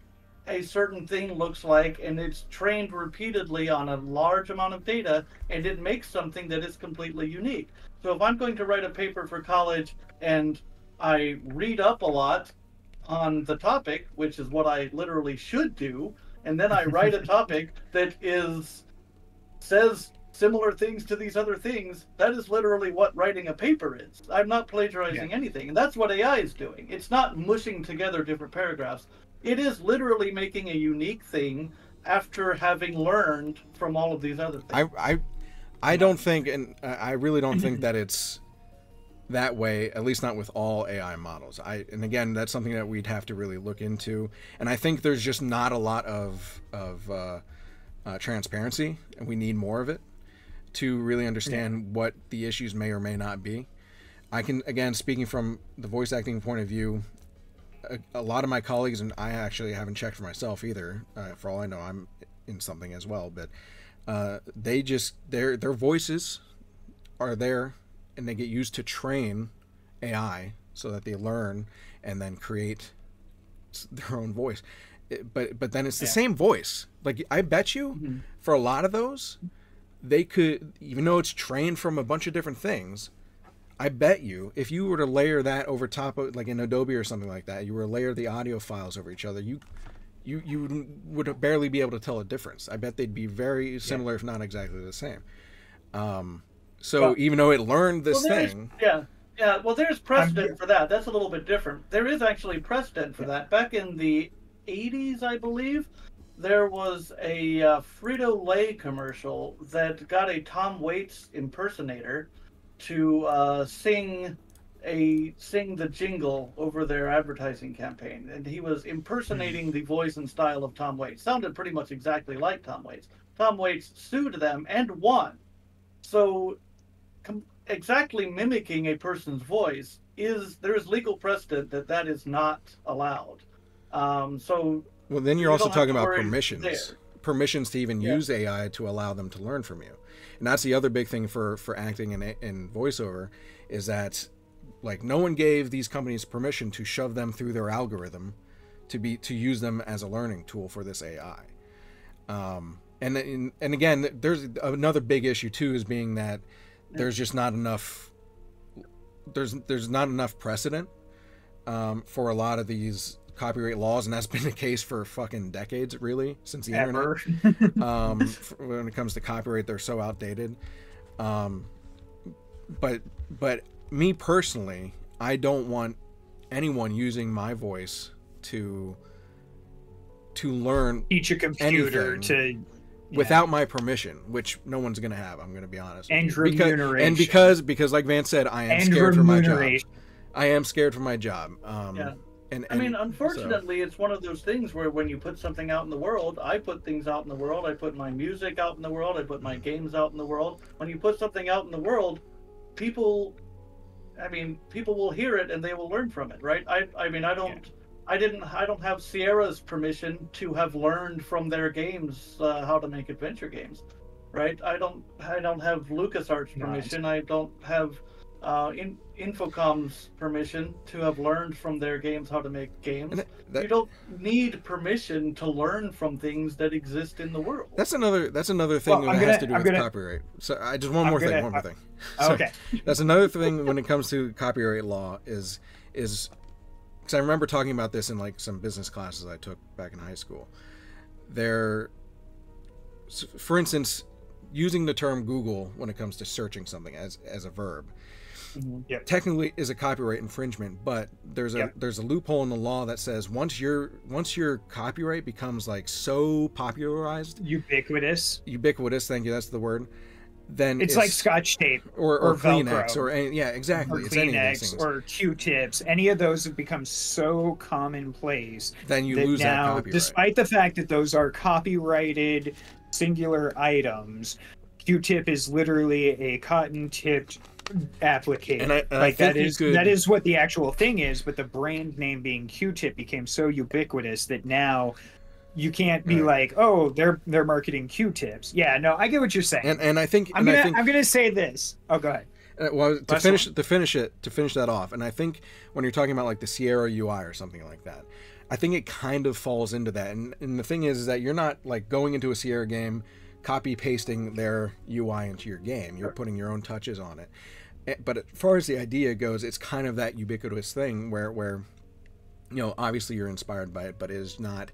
a certain thing looks like, and it's trained repeatedly on a large amount of data, and it makes something that is completely unique. So if I'm going to write a paper for college and I read up a lot on the topic, which is what I literally should do, and then I write a topic that is says similar things to these other things. That is literally what writing a paper is. I'm not plagiarizing anything, and that's what AI is doing. It's not mushing together different paragraphs. It is literally making a unique thing after having learned from all of these other things. I, I, I don't think, and I I really don't think that it's that way. At least not with all AI models. I, and again, that's something that we'd have to really look into. And I think there's just not a lot of of uh, uh, transparency, and we need more of it to really understand what the issues may or may not be. I can, again, speaking from the voice acting point of view, a, a lot of my colleagues and I actually haven't checked for myself either. Uh, for all I know, I'm in something as well, but uh, they just their their voices are there, and they get used to train AI so that they learn and then create their own voice. But but then it's the Yeah. same voice. Like I bet you, for a lot of those, they could even though it's trained from a bunch of different things. I bet you, if you were to layer that over top of, like in Adobe or something like that, you were to layer the audio files over each other, you, you, you would barely be able to tell a difference. I bet they'd be very similar, if not exactly the same. Um, so Well- even though it learned this Well, thing, Yeah, yeah. Well, there's precedent for that. That's a little bit different. There is actually precedent for that. Back in the 80s, I believe, there was a uh, Frito Lay commercial that got a Tom Waits impersonator to uh, sing a sing the jingle over their advertising campaign, and he was impersonating the voice and style of Tom Waits. Sounded pretty much exactly like Tom Waits. Tom Waits sued them and won. So com- exactly mimicking a person's voice is there is legal precedent that that is not allowed. Um, so Well, then you're You also talking about permissions. there. Permissions to even Yeah. use AI to allow them to learn from you. And that's the other big thing for for acting and and voiceover is that like no one gave these companies permission to shove them through their algorithm to be to use them as a learning tool for this AI. Um, and and and again, there's another big issue too is being that there's just not enough there's there's not enough precedent um, for a lot of these copyright laws, and that's been the case for fucking decades, really, since the Ever. internet. Um, when it comes to copyright, they're so outdated. Um, but but me personally, I don't want anyone using my voice to to learn Teach a computer Anything. to yeah. without my permission, which no one's gonna have. I'm gonna be honest. And you. because, remuneration. and because because like Vance said, I am and scared for my job. I am scared for my job. Um, Yeah. And, I mean, and so- unfortunately, it's one of those things where when you put something out in the world, I put things out in the world. I put my music out in the world. I put my games out in the world. When you put something out in the world, people, I mean, people will hear it and they will learn from it, right? I, I mean, I don't, I didn't, I don't have Sierra's permission to have learned from their games uh, how to make adventure games, right? I don't, I don't have LucasArts Nice. permission. I don't have uh, in, Infocom's permission to have learned from their games how to make games. And that- you don't need permission to learn from things that exist in the world. That's another. That's another thing Well, that I'm has gonna- do I'm with gonna- copyright. So I just one I'm more thing. gonna- One more thing. So Okay. that's another thing when it comes to copyright law is is because I remember talking about this in like some business classes I took back in high school. There, s- for instance, using the term Google when it comes to searching something as as a verb mm-hmm. Yep. technically is a copyright infringement but there's a Yep. there's a loophole in the law that says once your once your copyright becomes like so popularized Ubiquitous. ubiquitous thank you that's the word then It's, like Scotch tape or, or, or kleenex Velcro. or any, yeah exactly or it's any of these Kleenex or Q-tips. Any of those have become so commonplace then you that lose now, despite the fact that those are copyrighted singular items, Q-tip is literally a cotton-tipped applicator. And I- and like that is could- that is what the actual thing is. But the brand name being Q-tip became so ubiquitous that now you can't be Right. like, oh, they're they're marketing Q-tips. Yeah, no, I get what you're saying. and and I think I'm and gonna I think I'm gonna say this. Oh, go ahead. Uh, well, to Last finish to finish it to finish that off, and I think when you're talking about like the Sierra UI or something like that, I think it kind of falls into that. And and the thing is, is that you're not like going into a Sierra game, copy pasting their UI into your game. You're putting your own touches on it. Eh, But as far as the idea goes, it's kind of that ubiquitous thing where where you know obviously you're inspired by it, but it is not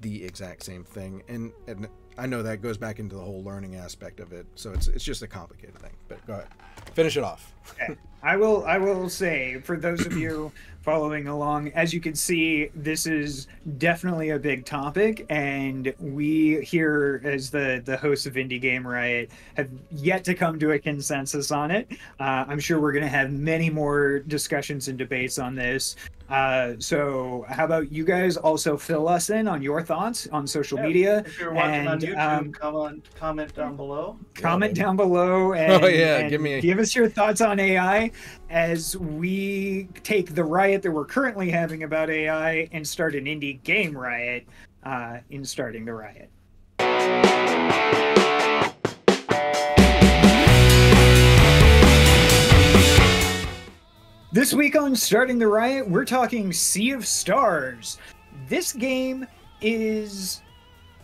the exact same thing. And and I know that goes back into the whole learning aspect of it. So it's it's just a complicated thing. But go ahead, finish it off. Okay. I will I will say for those of you following along, as you can see, this is definitely a big topic, and we here as the the hosts of Indie Game Riot have yet to come to a consensus on it. Uh, I'm sure we're going to have many more discussions and debates on this. Uh, so how about you guys also fill us in on your thoughts on social Yeah. media? If you're watching on YouTube, um, comment comment down below. comment down below and, Oh, yeah, and give me a- give us your thoughts on AI as we take the riot that we're currently having about AI and start an indie game riot uh, in starting the riot. This week on Starting the Riot, we're talking Sea of Stars. This game is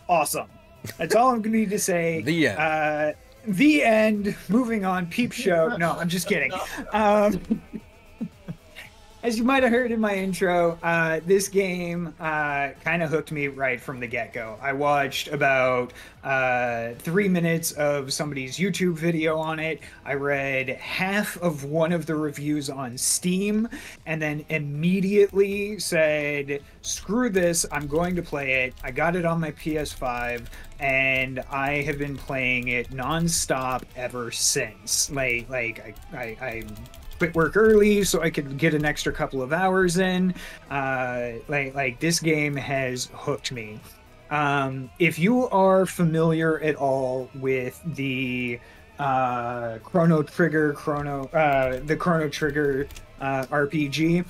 awesome. That's all I'm going to need to say. The end. Uh, the end. Moving on. Peep show. No, I'm just kidding. Um, as you might have heard in my intro, uh, this game uh, kind of hooked me right from the get go. I watched about uh, three minutes of somebody's YouTube video on it. I read half of one of the reviews on Steam, and then immediately said, screw this, I'm going to play it. I got it on my PS5, and I have been playing it nonstop ever since. Like, like I, I, I quit work early so I could get an extra couple of hours in. Uh, like, like this game has hooked me. Um, if you are familiar at all with the uh, Chrono Trigger, Chrono, uh, the Chrono Trigger uh, RPG.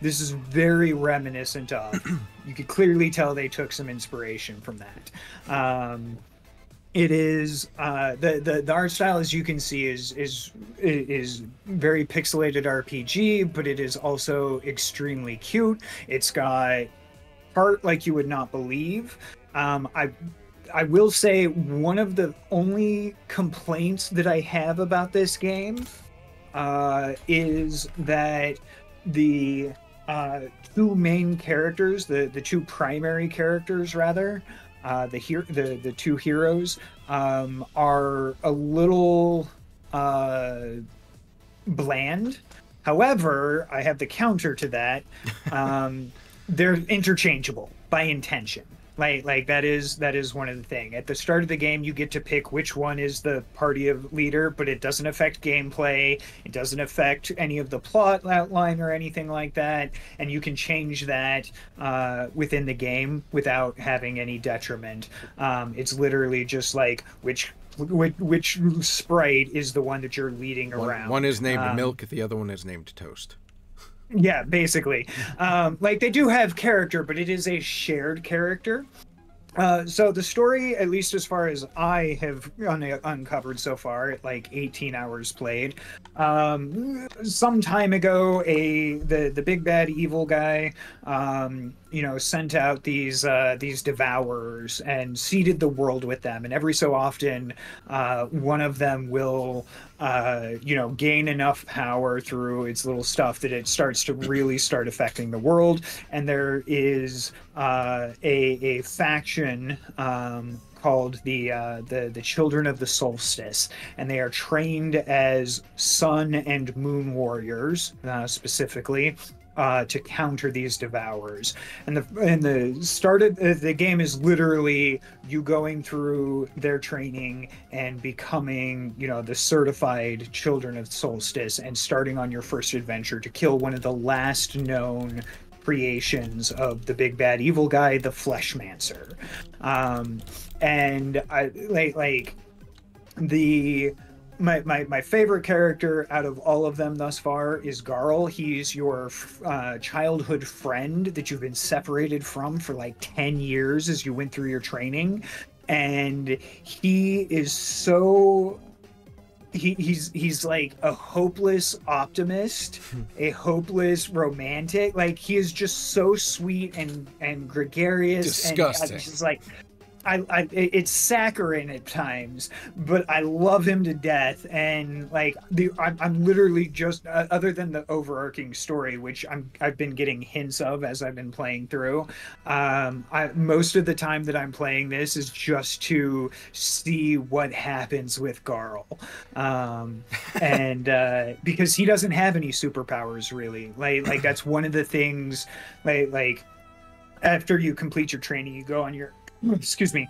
This is very reminiscent of. you could clearly tell they took some inspiration from that. Um, it is uh, the, the the art style, as you can see, is is is very pixelated RPG, but it is also extremely cute. It's got art like you would not believe. Um, I I will say one of the only complaints that I have about this game uh, is that the uh, two main characters, the the two primary characters rather, uh, the here the the two heroes um, are a little uh, bland. However, I have the counter to that. Um, they're interchangeable by intention. Like like that is that is one of the thing. At the start of the game, you get to pick which one is the party of leader, but it doesn't affect gameplay. It doesn't affect any of the plot outline or anything like that. And you can change that uh, within the game without having any detriment. Um, it's literally just like which which, which sprite is the one that you're leading One, around. one is named Um, Milk, the other one is named Toast. Yeah, basically. Um, like they do have character, but it is a shared character. Uh, so the story, at least as far as I have un- uncovered so far, at like 18 hours played, um, some time ago, a the the big bad evil guy, um, you know, sent out these uh, these devourers and seeded the world with them, and every so often, uh, one of them will uh, you know, gain enough power through its little stuff that it starts to really start affecting the world. And there is uh, a a faction um, called the uh, the the Children of the Solstice, and they are trained as Sun and Moon warriors uh, specifically uh, to counter these devourers. And the and the start of uh, the game is literally you going through their training and becoming, you know, the certified children of solstice and starting on your first adventure to kill one of the last known creations of the big bad evil guy, the Fleshmancer. Um, and I like like the my, my, my favorite character out of all of them thus far is Garl. He's your uh, childhood friend that you've been separated from for like 10 years as you went through your training. And he is so. He, he's he's like a hopeless optimist, a hopeless romantic. Like he is just so sweet and and gregarious. Disgusting. And, uh, just like I, I it's saccharine at times, but I love him to death. And like the, I'm, I'm literally just uh, other than the overarching story, which I'm I've been getting hints of as I've been playing through. Um, I most of the time that I'm playing this is just to see what happens with Garl, um, and uh, because he doesn't have any superpowers really. Like like that's one of the things. Like like after you complete your training, you go on your excuse me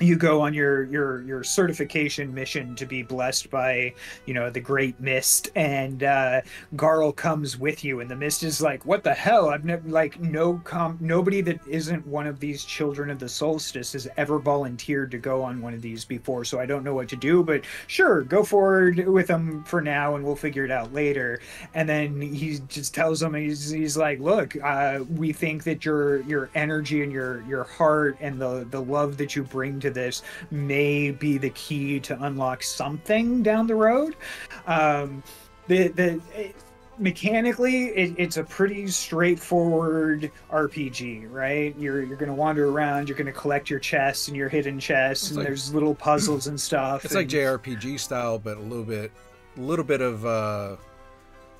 you go on your your your certification mission to be blessed by you know the great mist and uh garl comes with you and the mist is like what the hell? I've never like no com nobody that isn't one of these children of the solstice has ever volunteered to go on one of these before so i don't know what to do but sure go forward with them for now and we'll figure it out later. And then he just tells them he's, he's like look uh we think that your your energy and your your heart and the the love that you bring to this may be the key to unlock something down the road um the the it- mechanically it, it's a pretty straightforward rpg right you're you're gonna wander around you're gonna collect your chests and your hidden chests It's and like- there's little puzzles and stuff It's like JRPG style, but a little bit, a little bit of. uh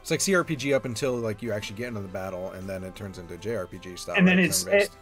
It's like CRPG up until like you actually get into the battle, and then it turns into JRPG style. And then right? it's- Turn-based.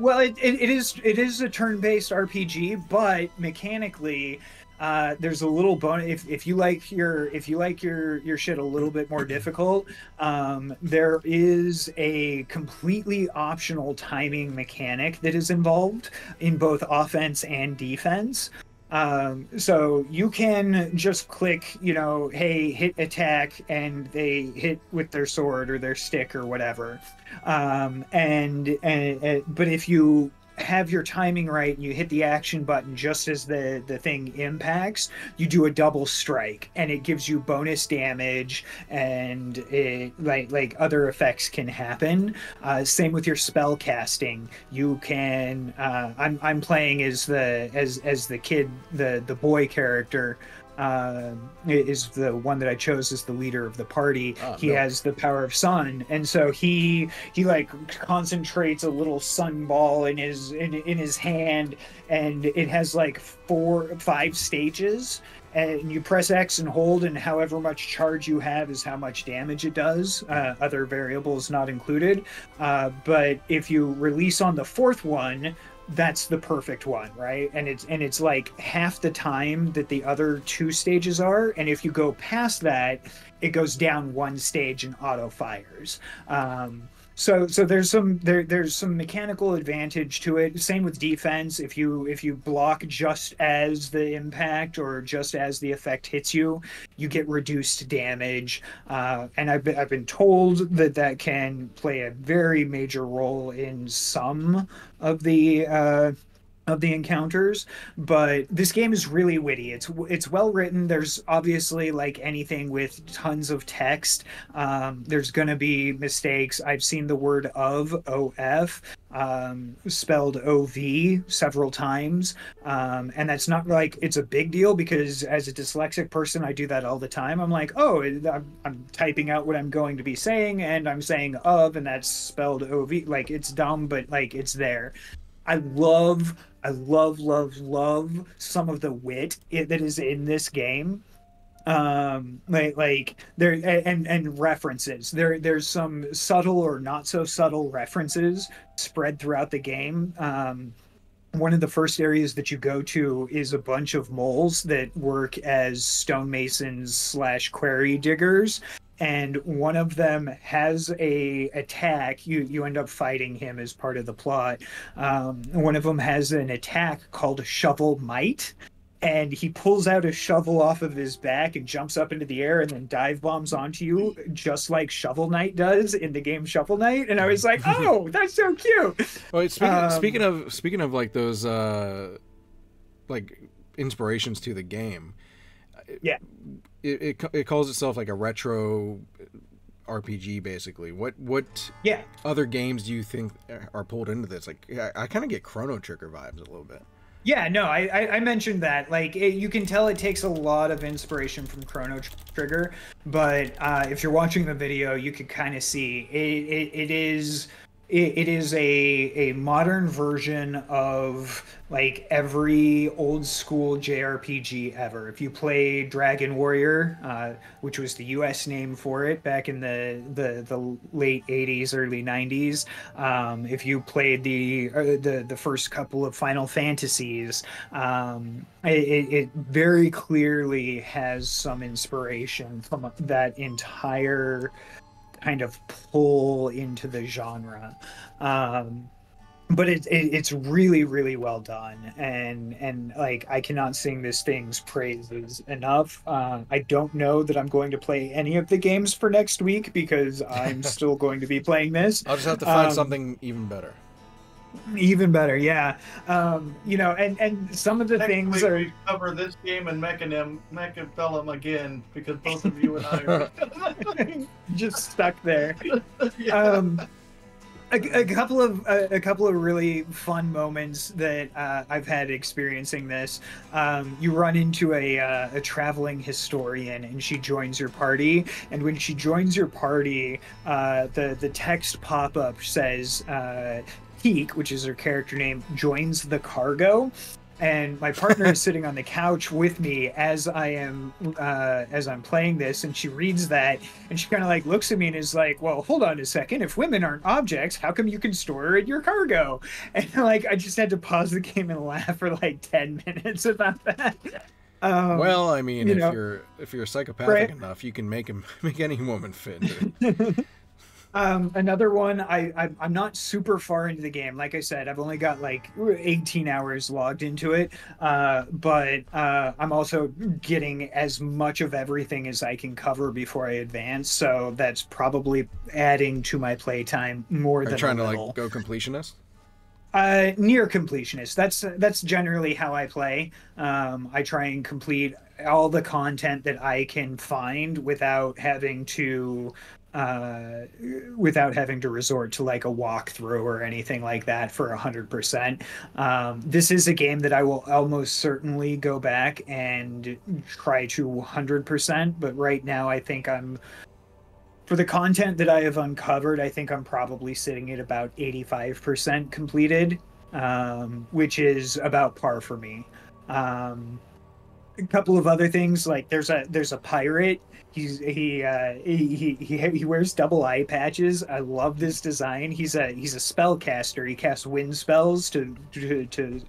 Well, it, it, it is it is a turn-based RPG, but mechanically, uh, there's a little bonus. If, if you like your if you like your your shit a little bit more difficult, um, there is a completely optional timing mechanic that is involved in both offense and defense. Um, so you can just click, you know, hey, hit attack, and they hit with their sword or their stick or whatever. Um, and, and, and but if you have your timing right and you hit the action button just as the the thing impacts, you do a double strike and it gives you bonus damage and it like like other effects can happen. Uh, same with your spell casting. You can uh, I'm I'm playing as the as as the kid the the boy character uh, is the one that I chose as the leader of the party. Oh, he no. has the power of sun, and so he he like concentrates a little sun ball in his in, in his hand, and it has like four five stages. And you press X and hold, and however much charge you have is how much damage it does. Uh, other variables not included. Uh, but if you release on the fourth one, that's the perfect one right? And it's and it's like half the time that the other two stages are and if you go past that it goes down one stage and auto fires. Um so so there's some there there's some mechanical advantage to it. Same with defense. If you if you block just as the impact or just as the effect hits you you get reduced damage. Uh, and I've been, I've been told that that can play a very major role in some of the uh, of the encounters but this game is really witty. It's it's well written. There's obviously like anything with tons of text. Um, there's gonna be mistakes. I've seen the word of of um, spelled ov several times. Um, and that's not like it's a big deal because as a dyslexic person i do that all the time. I'm like oh i'm, I'm typing out what i'm going to be saying and i'm saying of and that's spelled ov like it's dumb but like it's there I love, I love, love, love some of the wit that is in this game. Um, like, like there and and references. There, there's some subtle or not so subtle references spread throughout the game. Um, one of the first areas that you go to is a bunch of moles that work as stonemasons slash quarry diggers and one of them has a attack. You you end up fighting him as part of the plot. Um, one of them has an attack called shovel might and he pulls out a shovel off of his back and jumps up into the air and then dive bombs onto you just like shovel knight does in the game shovel knight. And i was like oh that's so cute. Well, speaking, Um, speaking of speaking of like those uh, like inspirations to the game, Yeah. It, it it calls itself like a retro RPG basically. What what yeah other games do you think are pulled into this? Like I, I kind of get Chrono Trigger vibes a little bit. Yeah, no, I, I, I mentioned that. Like, it, you can tell it takes a lot of inspiration from Chrono Trigger, but uh, if you're watching the video, you can kind of see it, it, it is it, it is a a modern version of like every old school JRPG ever. If you play Dragon Warrior, uh, which was the U.S. name for it back in the the, the late '80s, early '90s, um, if you played the uh, the the first couple of Final Fantasies, um, it, it it very clearly has some inspiration from that entire kind of pull into the genre. Um, but it, it, it's really really well done and and like i cannot sing this thing's praises enough uh, i don't know that i'm going to play any of the games for next week because i'm still going to be playing this I'll just have to find Um, something even better. Even better yeah um you know and and some of the things are we cover this game and Mechanim, Mechabellum again because both of you and I are. just stuck there yeah. um a, a couple of a, a couple of really fun moments that uh, I've had experiencing this. Um, you run into a uh, a traveling historian, and she joins your party. And when she joins your party, uh, the the text pop up says. Teak, which is her character name, joins the cargo, and my partner is sitting on the couch with me as I am uh, as I'm playing this, and she reads that, and she kind of like looks at me and is like, "Well, hold on a second. If women aren't objects, how come you can store her in your cargo?" And like I just had to pause the game and laugh for like ten minutes about that. Um, well, I mean, you if know. you're if you're psychopathic Right. enough, you can make him make any woman fit. Um, another one, I, I I'm not super far into the game. Like I said, I've only got like 18 hours logged into it. Uh, but uh, I'm also getting as much of everything as I can cover before I advance. So that's probably adding to my playtime more Are than you trying to like go completionist? Uh, near completionist. That's that's generally how I play. Um, I try and complete all the content that I can find without having to uh, without having to resort to like a walkthrough or anything like that for a hundred percent. Um, this is a game that I will almost certainly go back and try to hundred percent. But right now, I think I'm for the content that I have uncovered. I think I'm probably sitting at about eighty five percent completed, um, which is about par for me. Um, a couple of other things like there's a there's a pirate. He's he uh he, he he wears double eye patches. I love this design. He's a he's a spellcaster he casts wind spells to to, to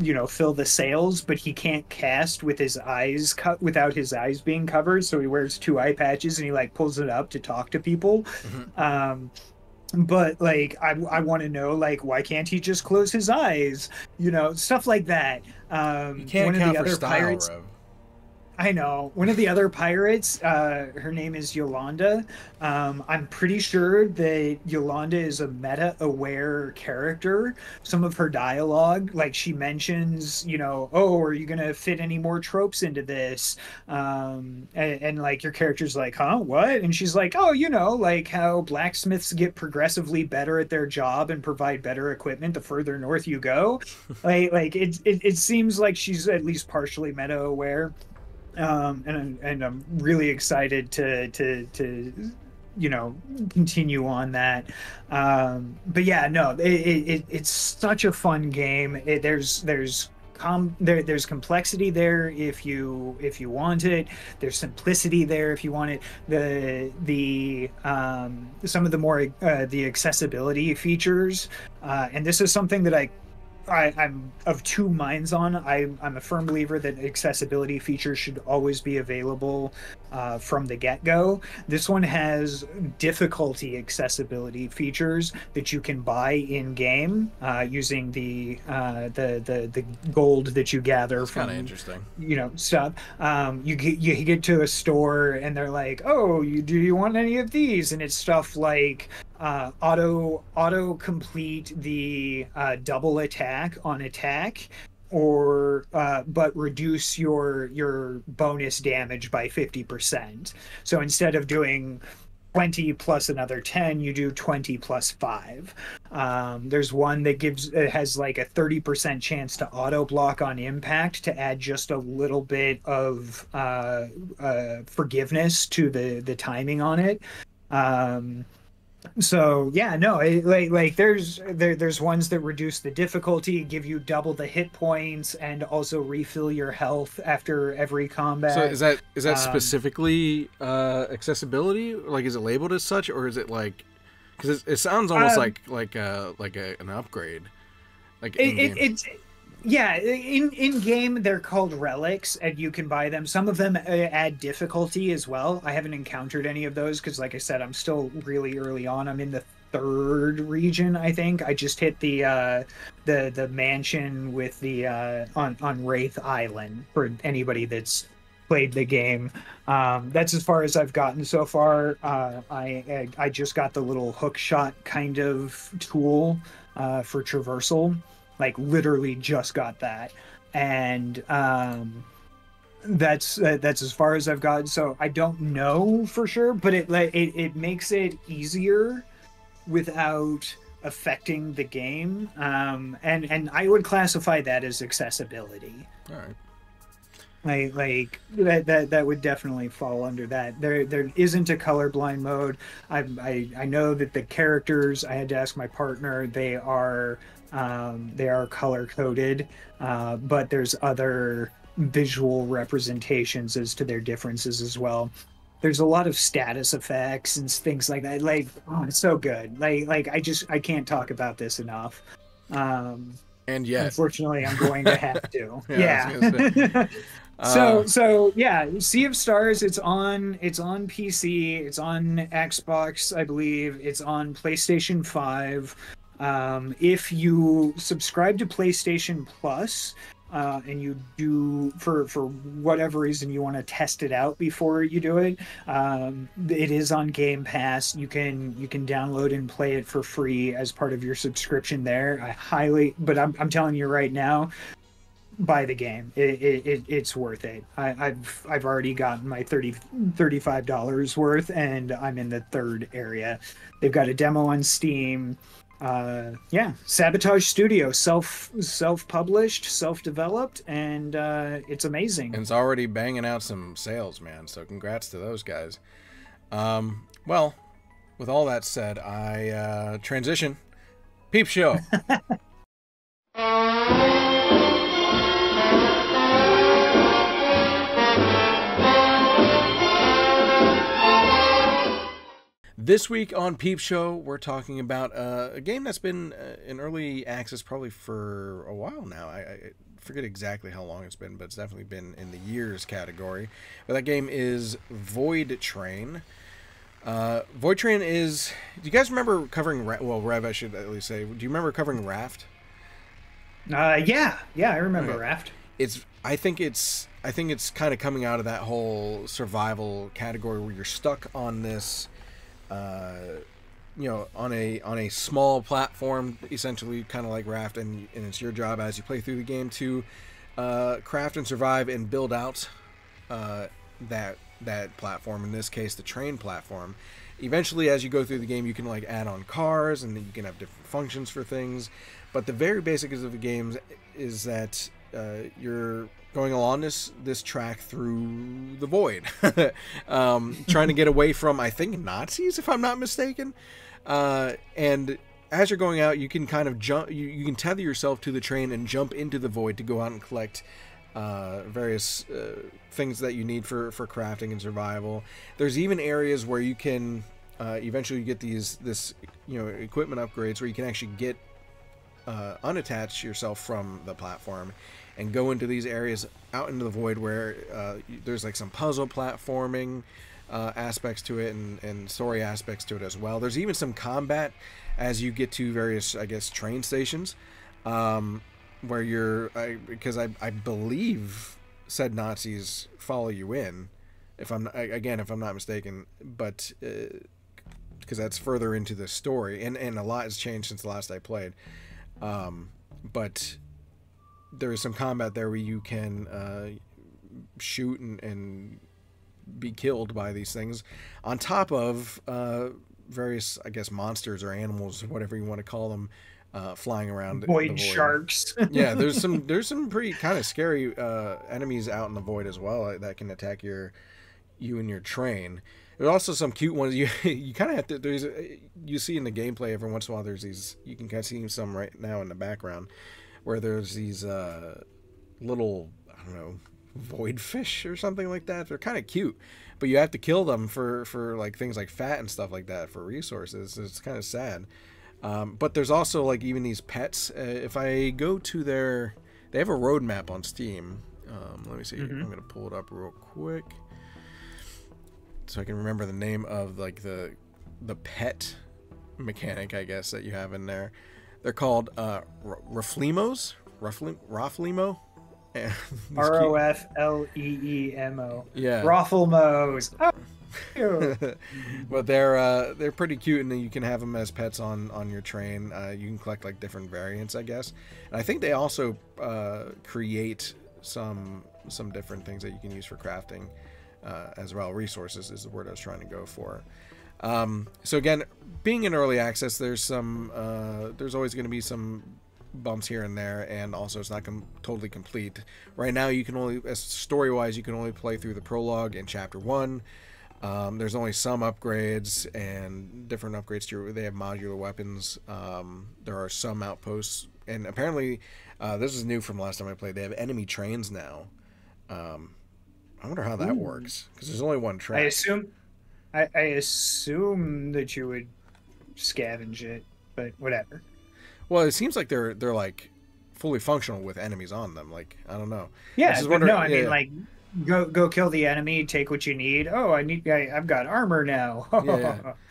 you know fill the sails but he can't cast with his eyes cut without his eyes being covered. So he wears two eye patches and he like pulls it up to talk to people. Mm-hmm. um but like i, I want to know like why can't he just close his eyes you know stuff like that um you can't one of the other pirates. I know. One of the other pirates, uh, her name is Yolanda. Um, I'm pretty sure that Yolanda is a meta aware character. Some of her dialogue, like she mentions, you know, oh, are you going to fit any more tropes into this? Um, and, and, like your character's like, huh, what? And she's like, oh, you know, like how blacksmiths get progressively better at their job and provide better equipment the further north you go. like, like it, it, it seems like she's at least partially meta aware um, and and I'm really excited to to to you know continue on that. Um, but yeah, no, it, it, it's such a fun game. It, there's there's Com- there, there's complexity there if you if you want it there's simplicity there if you want it the the um, some of the more uh, the accessibility features uh, and this is something that i I, am of two minds on. I, I'm a firm believer that accessibility features should always be available uh, from the get go. This one has difficulty accessibility features that you can buy in game uh, using the, uh, the the the gold that you gather That's from interesting. You know stuff. Um, you get you get to a store and they're like, "Oh, you do you want any of these?" And it's stuff like uh, auto auto complete the uh, double attack on attack or uh, but reduce your your bonus damage by 50% so instead of doing 20 plus another 10 you do 20 plus 5 um, there's one that gives it has like a 30% chance to auto block on impact to add just a little bit of uh, uh, forgiveness to the the timing on it. Um, so yeah no it, like like there's there, there's ones that reduce the difficulty give you double the hit points and also refill your health after every combat. So is that is that um, specifically uh accessibility? Like is it labeled as such or is it like because it, it, sounds almost um, like like uh like a, an upgrade like it, it, it's yeah in in game they're called relics and you can buy them. Some of them uh, add difficulty as well. I haven't encountered any of those because like i said i'm still really early on. I'm in the third region i think. I just hit the uh the the mansion with the uh on on wraith island for anybody that's played the game. Um that's as far as i've gotten so far. Uh i i just got the little hook shot kind of tool uh for traversal like literally just got that and um that's uh, that's as far as I've gotten. So I don't know for sure, but it it it makes it easier without affecting the game. Um, and and I would classify that as accessibility. All right. Like, like that, that that would definitely fall under that. There there isn't a colorblind mode. I, I I know that the characters. I had to ask my partner. They are um, they are color coded, uh, but there's other visual representations as to their differences as well. There's a lot of status effects and things like that. Like, oh, it's so good. Like, like I just I can't talk about this enough. Um, and yet, unfortunately, I'm going to have to. yeah. yeah. so uh, so yeah, Sea of Stars. It's on it's on PC. It's on Xbox, I believe. It's on PlayStation Five. Um, if you subscribe to PlayStation Plus, uh, and you do for for whatever reason you want to test it out before you do it, um, it is on Game Pass. You can you can download and play it for free as part of your subscription there. I highly, but I'm I'm telling you right now, buy the game. It, it, it it's worth it. I, have I've already gotten my 30 35 dollars worth, and I'm in the third area. They've got a demo on Steam. Uh, yeah, Sabotage Studio, self self published, self developed, and uh, it's amazing. And it's already banging out some sales, man. So congrats to those guys. Um, well, with all that said, I uh, transition. Peep show. This week on Peep Show, we're talking about uh, a game that's been uh, in early access probably for a while now. I, I, forget exactly how long it's been, but it's definitely been in the years category. But that game is Voidtrain. Uh, Voidtrain is. Do you guys remember covering? well, Rev, I should at least say. Do you remember covering Raft? Uh, yeah, yeah, I remember okay. Raft. It's. I think it's. I think it's kind of coming out of that whole survival category where you're stuck on this uh, you know on a on a small platform essentially kind of like raft and, and it's your job as you play through the game to uh, craft and survive and build out uh, that that platform in this case the train platform. Eventually as you go through the game you can like add on cars and then you can have different functions for things. But the very basics of the games is that uh, you're going along this this track through the void, um, trying to get away from I think Nazis, if I'm not mistaken. Uh, and as you're going out, you can kind of jump. You, you, can tether yourself to the train and jump into the void to go out and collect uh, various uh, things that you need for for crafting and survival. There's even areas where you can uh, eventually get these this you know equipment upgrades where you can actually get uh, unattach yourself from the platform and go into these areas out into the void where uh, there's like some puzzle platforming uh, aspects to it and, and story aspects to it as well. There's even some combat as you get to various, I guess, train stations um, where you're, I, because I, I believe said Nazis follow you in, if I'm again if I'm not mistaken, but because uh, that's further into the story and and a lot has changed since the last I played, um, but there is some combat there where you can uh, shoot and, and, be killed by these things, on top of uh, various, I guess, monsters or animals, or whatever you want to call them, uh, flying around. Void, void. sharks. yeah, there's some there's some pretty kind of scary uh, enemies out in the void as well uh, that can attack your you and your train. There's also some cute ones. You you kind of have to. There's you see in the gameplay every once in a while. There's these. You can kind of see some right now in the background where there's these uh, little I don't know void fish or something like that. They're kind of cute, but you have to kill them for for like things like fat and stuff like that for resources. It's kind of sad. Um, but there's also like even these pets. Uh, if I go to their, they have a roadmap on Steam. Um, let me see. Mm-hmm. I'm gonna pull it up real quick so I can remember the name of like the the pet mechanic, I guess that you have in there. They're called uh, Rofleemos. Rofleemo. R O F L E E M O. Yeah. Roffelmos. Oh. but they're uh, they're pretty cute, and you can have them as pets on on your train. Uh, you can collect like different variants, I guess. And I think they also uh, create some some different things that you can use for crafting uh, as well. Resources is the word I was trying to go for. Um, so again, being in early access, there's some, uh, there's always going to be some bumps here and there, and also it's not com- totally complete. Right now, you can only, story-wise, you can only play through the prologue and chapter one. Um, there's only some upgrades and different upgrades to your, they have modular weapons. Um, there are some outposts, and apparently, uh, this is new from last time I played. They have enemy trains now. Um, I wonder how that Ooh. works because there's only one train. I assume I, I assume that you would scavenge it, but whatever. Well, it seems like they're they're like fully functional with enemies on them. Like I don't know. Yeah, but no, I yeah. mean like go go kill the enemy, take what you need. Oh, I need I, have got armor now. yeah.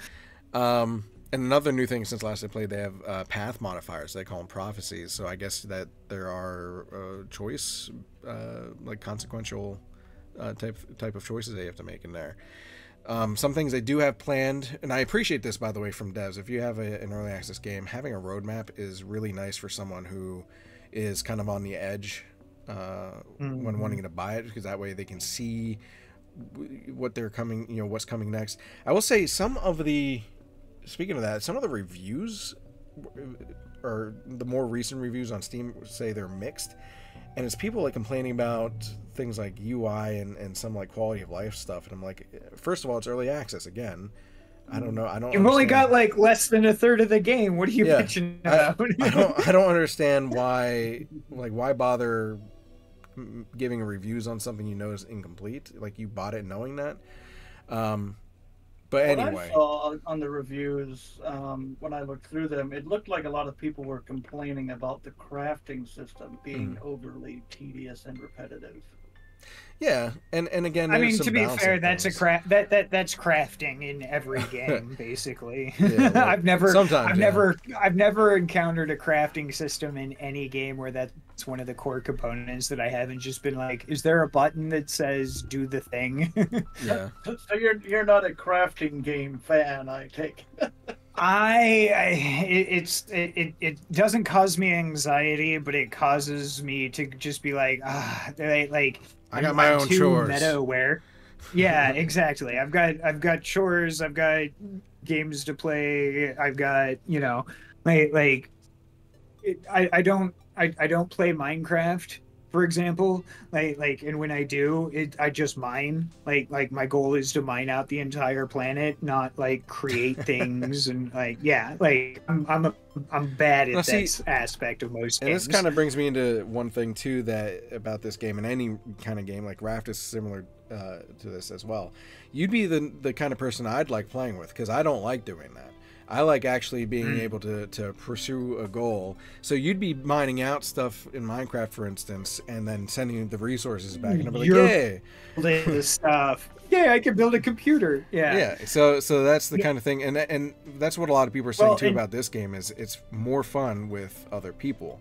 Um, And another new thing since last I played, they have uh, path modifiers. They call them prophecies. So I guess that there are uh, choice, uh, like consequential uh, type type of choices they have to make in there. Um, some things they do have planned, and I appreciate this by the way from devs. If you have a, an early access game, having a roadmap is really nice for someone who is kind of on the edge uh, when wanting to buy it, because that way they can see what they're coming, you know, what's coming next. I will say some of the speaking of that, some of the reviews or the more recent reviews on Steam say they're mixed. And it's people like complaining about things like UI and, and some like quality of life stuff. And I'm like, first of all, it's early access again. I don't know. I don't. You've only got like less than a third of the game. What are you Yeah. bitching I, about? I don't. I don't understand why. Like, why bother giving reviews on something you know is incomplete? Like, you bought it knowing that. Um, but What anyway, I saw on the reviews, um, when I looked through them, it looked like a lot of people were complaining about the crafting system being Mm-hmm. overly tedious and repetitive. Yeah, and and again, I mean, some to be fair, that's a things. craft that that that's crafting in every game, basically. Yeah, well, I've never, sometimes, I've yeah. never, I've never encountered a crafting system in any game where that's one of the core components that I haven't just been like, is there a button that says do the thing? Yeah, So so you're you're not a crafting game fan, I take. I, I it, it's it, it, it doesn't cause me anxiety, but it causes me to just be like, ah, like, like I got my I'm own chores. Meta aware. Yeah, exactly. I've got I've got chores. I've got games to play. I've got you know, like like, it, I I don't I I don't play Minecraft. For example, like like, and when I do, it I just mine. Like like my goal is to mine out the entire planet, not like create things and like yeah, like I'm I'm a, I'm bad Now, at see, this aspect of most and games. this kind of brings me into one thing too that about this game and any kind of game like Raft is similar uh, to this as well. You'd be the the kind of person I'd like playing with because I don't like doing that. I like actually being Mm. able to, to pursue a goal. So you'd be mining out stuff in Minecraft, for instance, and then sending the resources back, and be like, You're- "Yay!" building the stuff. Yeah, I can build a computer. Yeah. Yeah. So so that's the Yeah. kind of thing, and and that's what a lot of people are saying Well, too about this game is it's more fun with other people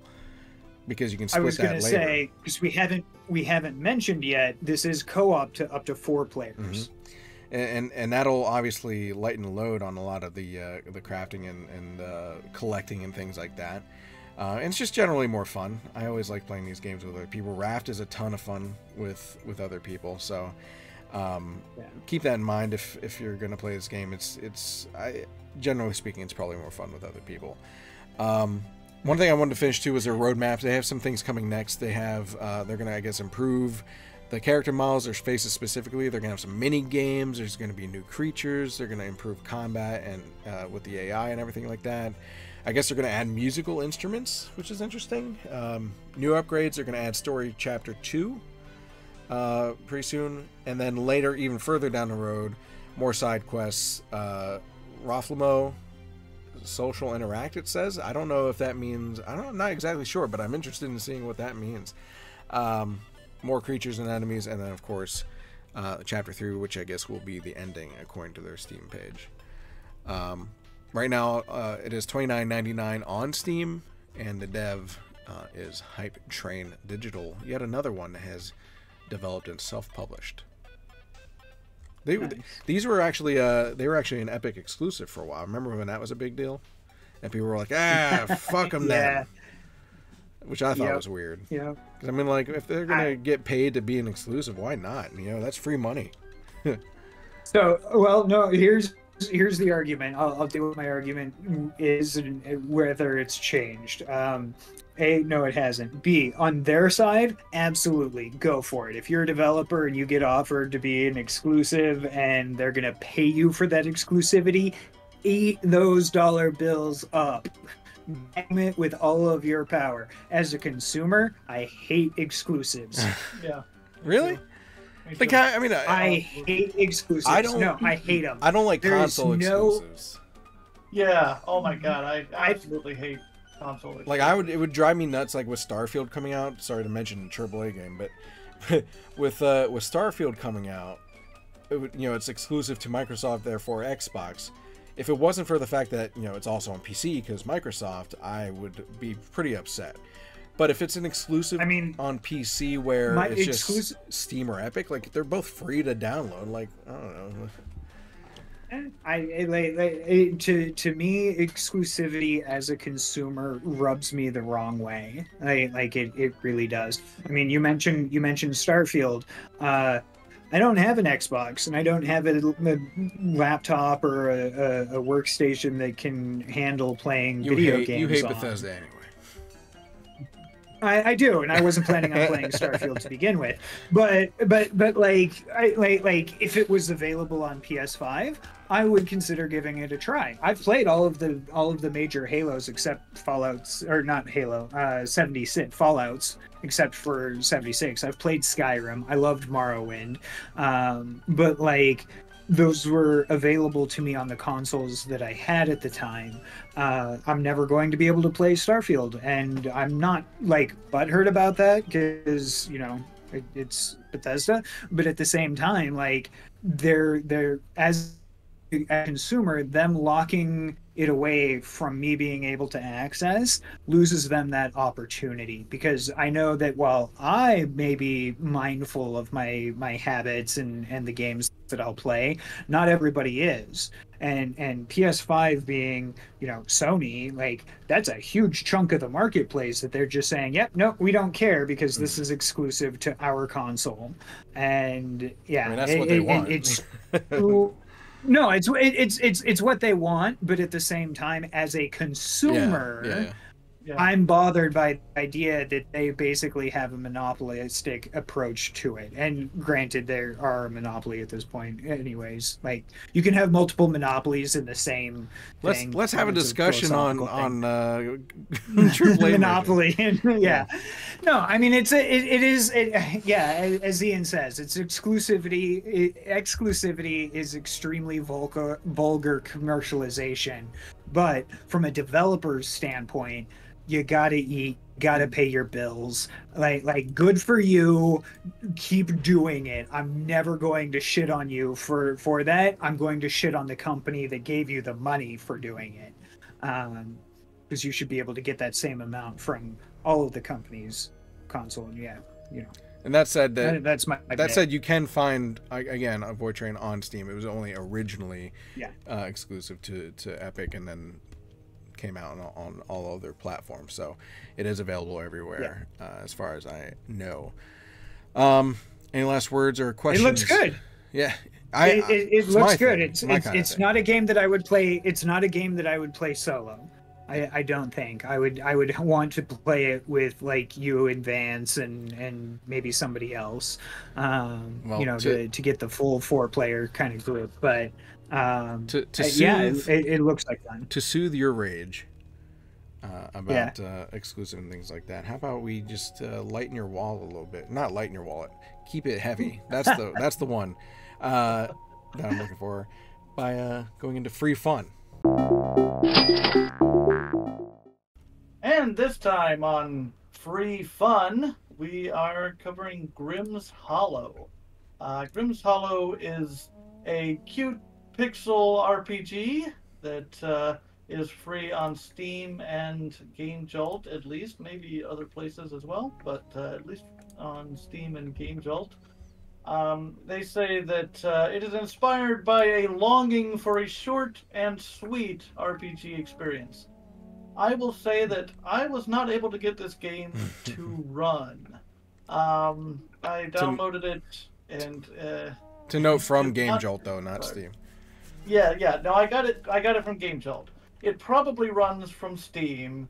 because you can I was gonna say because we haven't we haven't mentioned yet. This is co-op to up to four players. Mhm. And, and that'll obviously lighten the load on a lot of the uh, the crafting and, and uh, collecting and things like that. Uh, and it's just generally more fun. I always like playing these games with other people. Raft is a ton of fun with with other people, so um, Yeah. keep that in mind if if you're gonna play this game. It's it's I, generally speaking, it's probably more fun with other people. Um, one thing I wanted to finish too was their roadmap. They have some things coming next. They have uh, they're gonna I guess improve the character models, their faces specifically. They're gonna have some mini games. There's gonna be new creatures. They're gonna improve combat and uh, with the AI and everything like that. I guess they're gonna add musical instruments, which is interesting. Um, new upgrades. They're gonna add story chapter two uh, pretty soon, and then later, even further down the road, more side quests. Uh, social interact. It says. I don't know if that means. I don't. I'm not exactly sure, but I'm interested in seeing what that means. Um, more creatures and enemies, and then of course, uh, chapter three, which I guess will be the ending according to their Steam page. Um, right now, uh, it is twenty nine ninety nine on Steam, and the dev uh, is Hype Train Digital. Yet another one that has developed and self published. They, Nice. These were actually uh, they were actually an Epic exclusive for a while. Remember when that was a big deal? And people were like, "Ah, fuck them Yeah. then," which I thought Yep. was weird. Yeah. Because I mean, like, if they're gonna I- get paid to be an exclusive, why not? You know, that's free money. So, well, no. Here's here's the argument. I'll, I'll deal with my argument is and whether it's changed. Um, a, no, it hasn't. B, on their side, absolutely, go for it. If you're a developer and you get offered to be an exclusive and they're gonna pay you for that exclusivity, eat those dollar bills up. Bang it with all of your power. As a consumer, I hate exclusives. Yeah. Really? me Like. I, I mean, I, I hate exclusives. I don't- No, I hate them. I don't like there is console no- exclusives. Yeah. Oh my god, I I- absolutely hate console. Like, I would, it would drive me nuts. Like with Starfield coming out. Sorry to mention a AAA game, but with uh, with Starfield coming out, it would, you know, it's exclusive to Microsoft, therefore Xbox. If it wasn't for the fact that you know it's also on PC because Microsoft, I would be pretty upset. But if it's an exclusive, I mean, on PC where my it's exclusive- just Steam or Epic, like they're both free to download. Like I don't know. Eh, I I- like, like it, to to me exclusivity as a consumer rubs me the wrong way. I, like it it really does. I mean, you mentioned you mentioned Starfield. Uh, I don't have an Xbox and I don't have a, a laptop or a, a, workstation that can handle playing You video hate games. you hate on. Bethesda anyway. I, I do, and I wasn't planning on playing Starfield to begin with. But but but like I like like if it was available on PS5, I would consider giving it a try. I've played all of the all of the major Halos except Fallout's or not Halo, uh 76 Fallouts except for 76. I've played Skyrim. I loved Morrowind. Um but like those were available to me on the consoles that I had at the time. Uh, I'm never going to be able to play Starfield, and I'm not like butthurt about that because you know it, it's Bethesda. But at the same time, like they're they're as a consumer, them locking it away from me being able to access loses them that opportunity because I know that while I may be mindful of my my habits and and the games that I'll play, not everybody is. And and PS5 being, you know, Sony, like that's a huge chunk of the marketplace that they're just saying, "Yep, no, we don't care because this hmm. is exclusive to our console." And yeah, I mean, that's it- what they it- want. it's no, it's it, it's it's it's what they want, but at the same time, as a consumer, yeah, yeah. Yeah. I'm bothered by the idea that they basically have a monopolistic approach to it. And granted, there are a monopoly at this point, anyways. Like you can have multiple monopolies in the same. Let's thing. let's have a It's discussion on thing. on uh, true blade monopoly yeah no i mean it's a, it, it is it, yeah as- as ian says it's exclusivity it, exclusivity is extremely vulgar vulgar commercialization but from a developer's standpoint you gotta eat gotta pay your bills. Like like good for you. Keep doing it. I'm never going to shit on you. For for that i'm going to shit on the company that gave you the money for doing it. Um because you should be able to get that same amount from all of the companies console. And yeah you know And that said, that that, that's my that said, you can find again a Voidtrain on Steam. It was only originally Yeah. uh, exclusive to, to Epic, and then came out on, on all other platforms. So it is available everywhere, uh, as far as I know. Um, any last words or questions? it looks good Yeah, I. it, it, it looks good thing. it's it's, it's not a game that i would play it's not a game that i would play solo I, I don't think I would I would want to play it with like you and Vance and and maybe somebody else, um, Well, you know, to- to, to get the full four player kind of group. But um, To- to uh, yeah, it, soothe- it, looks like fun. to soothe your rage uh, about uh, exclusive and things like that. How about we just uh, lighten your wallet a little bit? Not lighten your wallet, keep it heavy. That's the that's the one uh, that I'm looking for by uh, going into free fun. And this time on Free Fun, we are covering Grimm's Hollow. Uh, Grimm's Hollow is a cute pixel RPG that uh, is free on Steam and Game Jolt, at least, maybe other places as well, but uh, at least on Steam and Game Jolt. Um, they say that uh, it is inspired by a longing for a short and sweet RPG experience. I will say that I was not able to get this game to run. Um, I downloaded it and uh, To note from Game not- Jolt though, not. Steam. yeah, yeah. No, I got it. I got it from Game Jolt. It probably runs from Steam,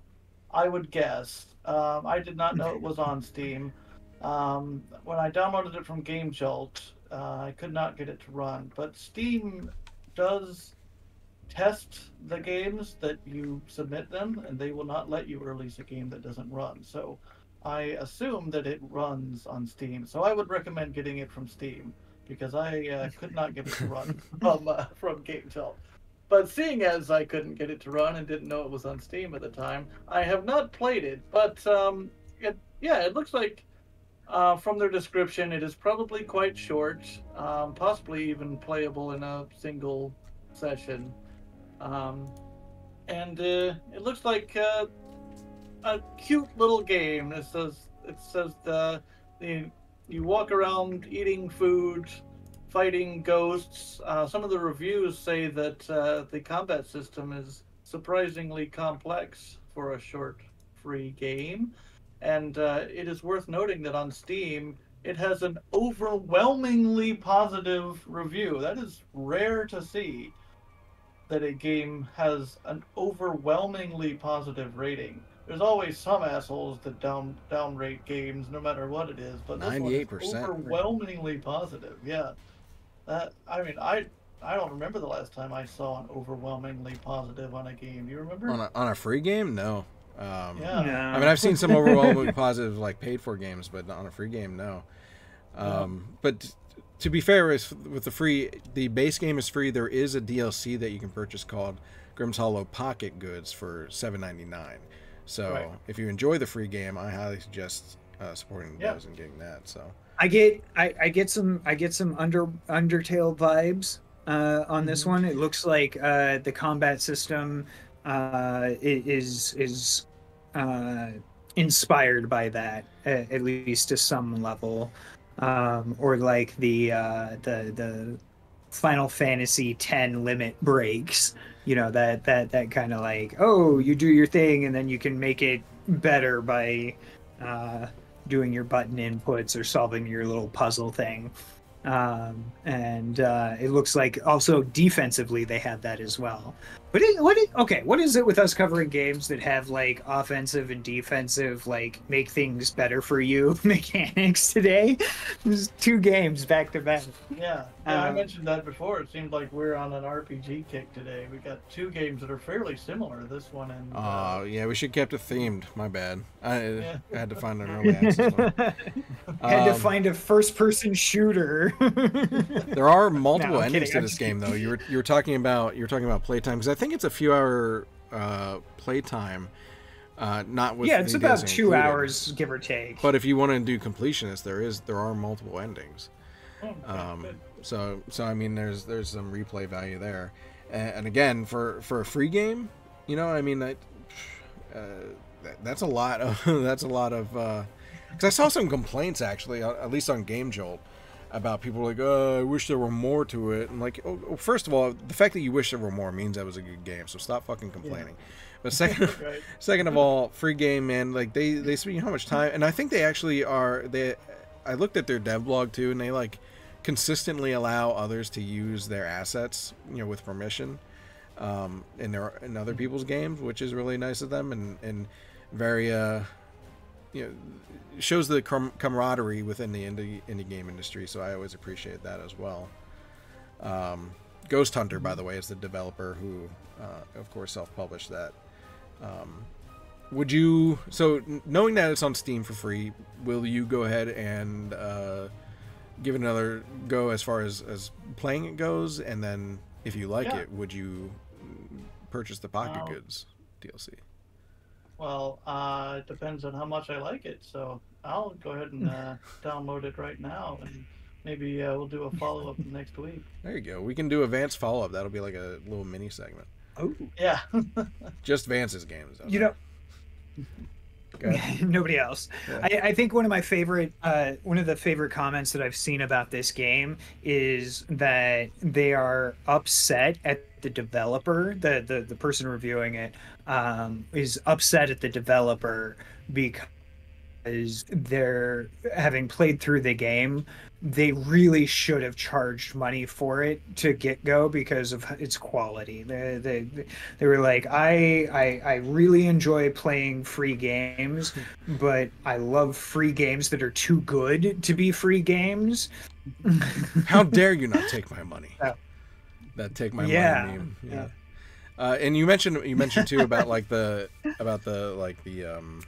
I would guess. Um, I did not know it was on Steam. Um, when I downloaded it from Game Jolt, uh, I could not get it to run. But Steam does test the games that you submit them, and they will not let you release a game that doesn't run. So I assume that it runs on Steam. So I would recommend getting it from Steam because I uh, could not get it to run from uh, from Game But seeing as I couldn't get it to run and didn't know it was on Steam at the time, I have not played it. But um, it, yeah, it looks like uh, from their description, it is probably quite short, um, possibly even playable in a single session. Um, and uh, it looks like uh, a cute little game. It says it says the, the you walk around eating food, fighting ghosts. Uh, some of the reviews say that uh, the combat system is surprisingly complex for a short free game, and uh, it is worth noting that on Steam it has an overwhelmingly positive review. That is rare to see that a game has an overwhelmingly positive rating. There's always some assholes that down downrate games, no matter what it is. But this one is 98%. overwhelmingly positive. Yeah, that I mean, I I don't remember the last time I saw an overwhelmingly positive on a game. Do you remember? On a, on a free game, no. Um, yeah. No. I mean, I've seen some overwhelmingly positive like paid for games, but not on a free game, no. Um, But t- to be fair, with, with the free, the base game is free. There is a DLC that you can purchase called Grimm's Hollow Pocket Goods for seven ninety nine. So Right. if you enjoy the free game, I highly suggest uh, supporting Yeah. those and getting that. So I get I, I get some I get some under Undertale vibes uh, on this one. It looks like uh, the combat system uh, is is uh, inspired by that at, at least to some level, um, or like the uh, the the Final Fantasy X limit breaks. You know that that that kind of like oh you do your thing and then you can make it better by. Uh, doing your button inputs or solving your little puzzle thing. Um, and uh, it looks like also defensively they have that as well. But it, what? It, okay, what is it with us covering games that have like offensive and defensive, like make things better for you mechanics today? There's two games back to back. Yeah, yeah I Um, mentioned that before. It seemed like we're on an RPG kick today. We got two games that are fairly similar. This one and Oh uh, yeah, we should kept it themed. My bad. I, Yeah. I had to find an early access one. Had to Um, find a first-person shooter. There are multiple No, endings kidding, to I'm this just game, though. You were you were talking about you were talking about playtime because I think it's a few hour uh, playtime, uh, not with yeah, it's about two included. hours, give or take. But if you want to do completionist, there is there are multiple endings. oh, Um, so so I mean, there's there's some replay value there, and, and again for for a free game, you know, I mean that, uh, that that's a lot of that's a lot of because I saw some complaints actually, uh, at least on Game Jolt, about people like, oh, I wish there were more to it. And like, oh, oh, first of all, the fact that you wish there were more means that was a good game, so stop fucking complaining. But second, Right. second of all, free game, man. Like they they spend how much time, and I think they actually are. They, I looked at their dev blog too, and they like consistently allow others to use their assets, you know, with permission, um, in their in other people's games, which is really nice of them, and and very uh, you know, shows the com- camaraderie within the indie indie game industry. So I always appreciate that as well. Um, Ghost Hunter, by the way, is the developer who, uh, of course, self-published that. Um, would you so knowing that it's on Steam for free, will you go ahead and uh, give it another go as far as as playing it goes, and then if you like Yeah. it, would you purchase the Pocket Wow. Goods DLC? Well, uh, it depends on how much I like it. So I'll go ahead and uh, download it right now, and maybe uh, we'll do a follow up next week. There you go. We can do a Vance follow up. That'll be like a little mini segment. oh, Yeah. Just Vance's games. you know, nobody else. Yeah. I, I think one of my favorite, uh, one of the favorite comments that I've seen about this game is that they are upset at the developer, the the, the person reviewing it, um, is upset at the developer because they're having played through the game. They really should have charged money for it to get go because of its quality. They, they, they were like, I, I, I really enjoy playing free games, but I love free games that are too good to be free games. How dare you not take my money? That take my Yeah. money. meme. Yeah. Yeah. Uh, and you mentioned you mentioned too about like the about the like the um,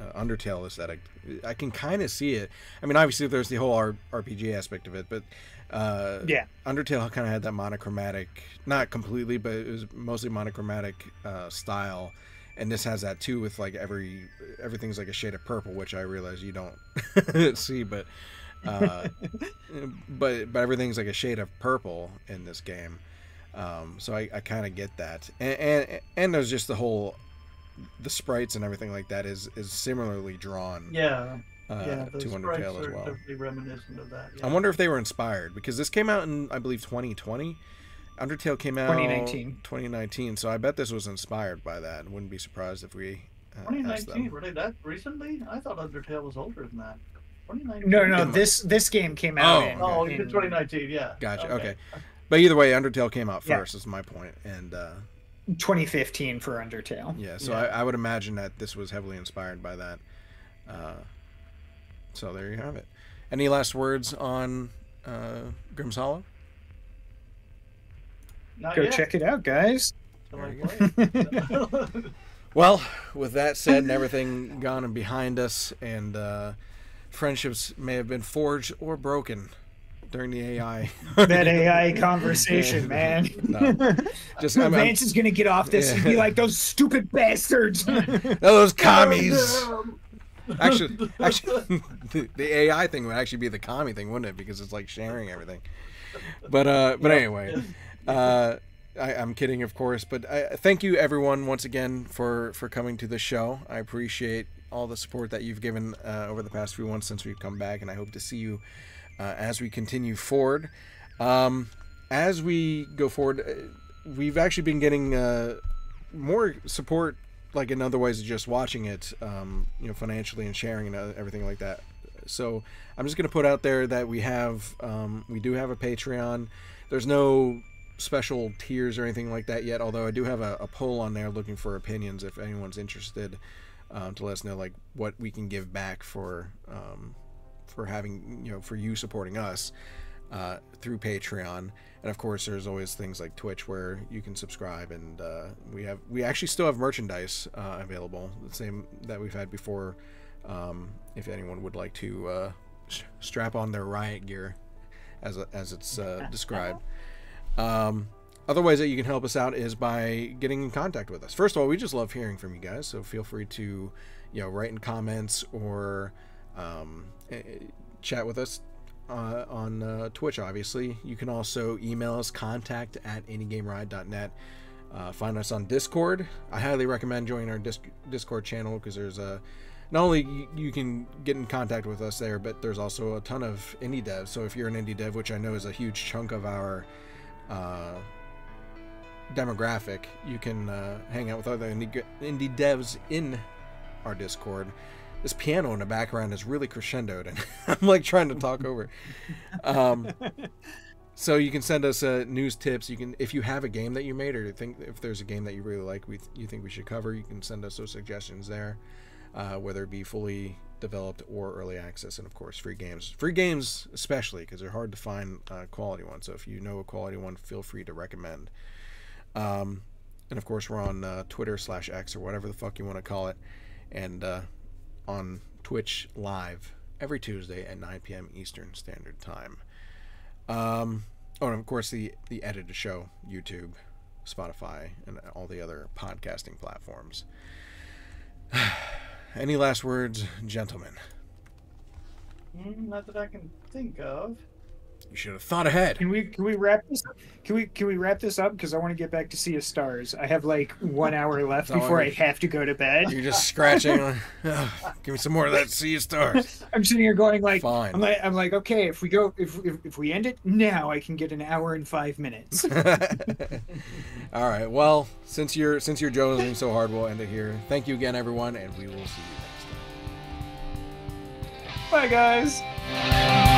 uh, Undertale aesthetic. I can kind of see it. I mean, obviously there's the whole R- RPG aspect of it, but uh, Yeah. Undertale kind of had that monochromatic, not completely, but it was mostly monochromatic uh, style. And this has that too, with like every everything's like a shade of purple, which I realize you don't see, but uh, but but everything's like a shade of purple in this game. Um, so I, I kind of get that, and, and and there's just the whole the sprites and everything like that is is similarly drawn Yeah, uh, yeah. to The sprites Undertale as are well. definitely reminiscent of that. Yeah. I wonder if they were inspired because this came out in I believe 2020. Undertale came out 2019. 2019, so I bet this was inspired by that. Wouldn't be surprised if we uh, asked 2019, them. really? That recently? I thought Undertale was older than that. 2019. No, no, this this game came out Oh, in, Oh, in in 2019, yeah. Gotcha, okay. But either way, Undertale came out Yeah. first. Is my point. point, and uh, 2015 for Undertale. yeah, so Yeah. I, I would imagine that this was heavily inspired by that. Uh, so there you have it. Any last words on uh, Grimm's Hollow? Not Go yet. check it out, guys. Till I There play it. Well, with that said, and everything gone and behind us, and uh, friendships may have been forged or broken during the AI. That AI conversation, man. No. Just I'm, I'm, is gonna get off this and be like, "Those stupid bastards." those commies. Actually, actually, the, the AI thing would actually be the commie thing, wouldn't it? Because it's like sharing everything. But uh, but anyway, uh, I, I'm kidding, of course. But I, thank you, everyone, once again for for coming to the show. I appreciate all the support that you've given uh, over the past few months since we've come back, and I hope to see you uh, as we continue forward. Um, as we go forward, uh, we've actually been getting uh, more support like in other ways of just watching it um, you know financially and sharing and uh, everything like that. So i'm just going to put out there that we have um, we do have a patreon. There's no special tiers or anything like that yet although i do have a, a poll on there looking for opinions if anyone's interested um, to let us know like what we can give back for um, for having you know for you supporting us uh, through Patreon, and of course, there's always things like Twitch where you can subscribe, and uh, we have we actually still have merchandise uh, available, the same that we've had before. Um, if anyone would like to uh, sh- strap on their riot gear, as as it's uh, described. Um, other ways that you can help us out is by getting in contact with us. First of all, we just love hearing from you guys, so feel free to, you know, write in comments or um, eh, chat with us uh, on uh, Twitch, obviously. You can also email us contact at indiegameriot.net. Uh, find us on Discord. I highly recommend joining our Dis- Discord channel because there's a not only you, you can get in contact with us there, but there's also a ton of indie devs. So if you're an indie dev, which I know is a huge chunk of our uh, demographic, you can uh, hang out with other indie, indie devs in our Discord. This piano in the background is really crescendoed, and I'm like trying to talk over. Um, so you can send us uh, news tips. You can, if you have a game that you made, or think if there's a game that you really like, we you think we should cover, you can send us those suggestions there, uh, whether it be fully developed or early access, and of course free games. Free games especially because they're hard to find uh, quality ones. So if you know a quality one, feel free to recommend. Um, and of course we're on uh, Twitter slash X or whatever the fuck you want to call it, and uh, on Twitch live every Tuesday at 9 p.m. Eastern Standard Time. Um, oh, and of course the the edited show, YouTube, Spotify, and all the other podcasting platforms. Any last words, gentlemen? Mm, Not that I can think of. You should have thought ahead. Can we can we wrap this? Up? Can we can we wrap this up? Because I want to get back to Sea of Stars. I have like one hour left So before I- have to go to bed. You're just scratching. on, "Ugh, give me some more of that sea of stars. I'm sitting here going like, Fine. I'm like, I'm like, okay, if we go, if, if if we end it now, I can get an hour and five minutes. All right. Well, since you're since you're jonesing so hard, we'll end it here. Thank you again, everyone, and we will see you next time. Bye, guys.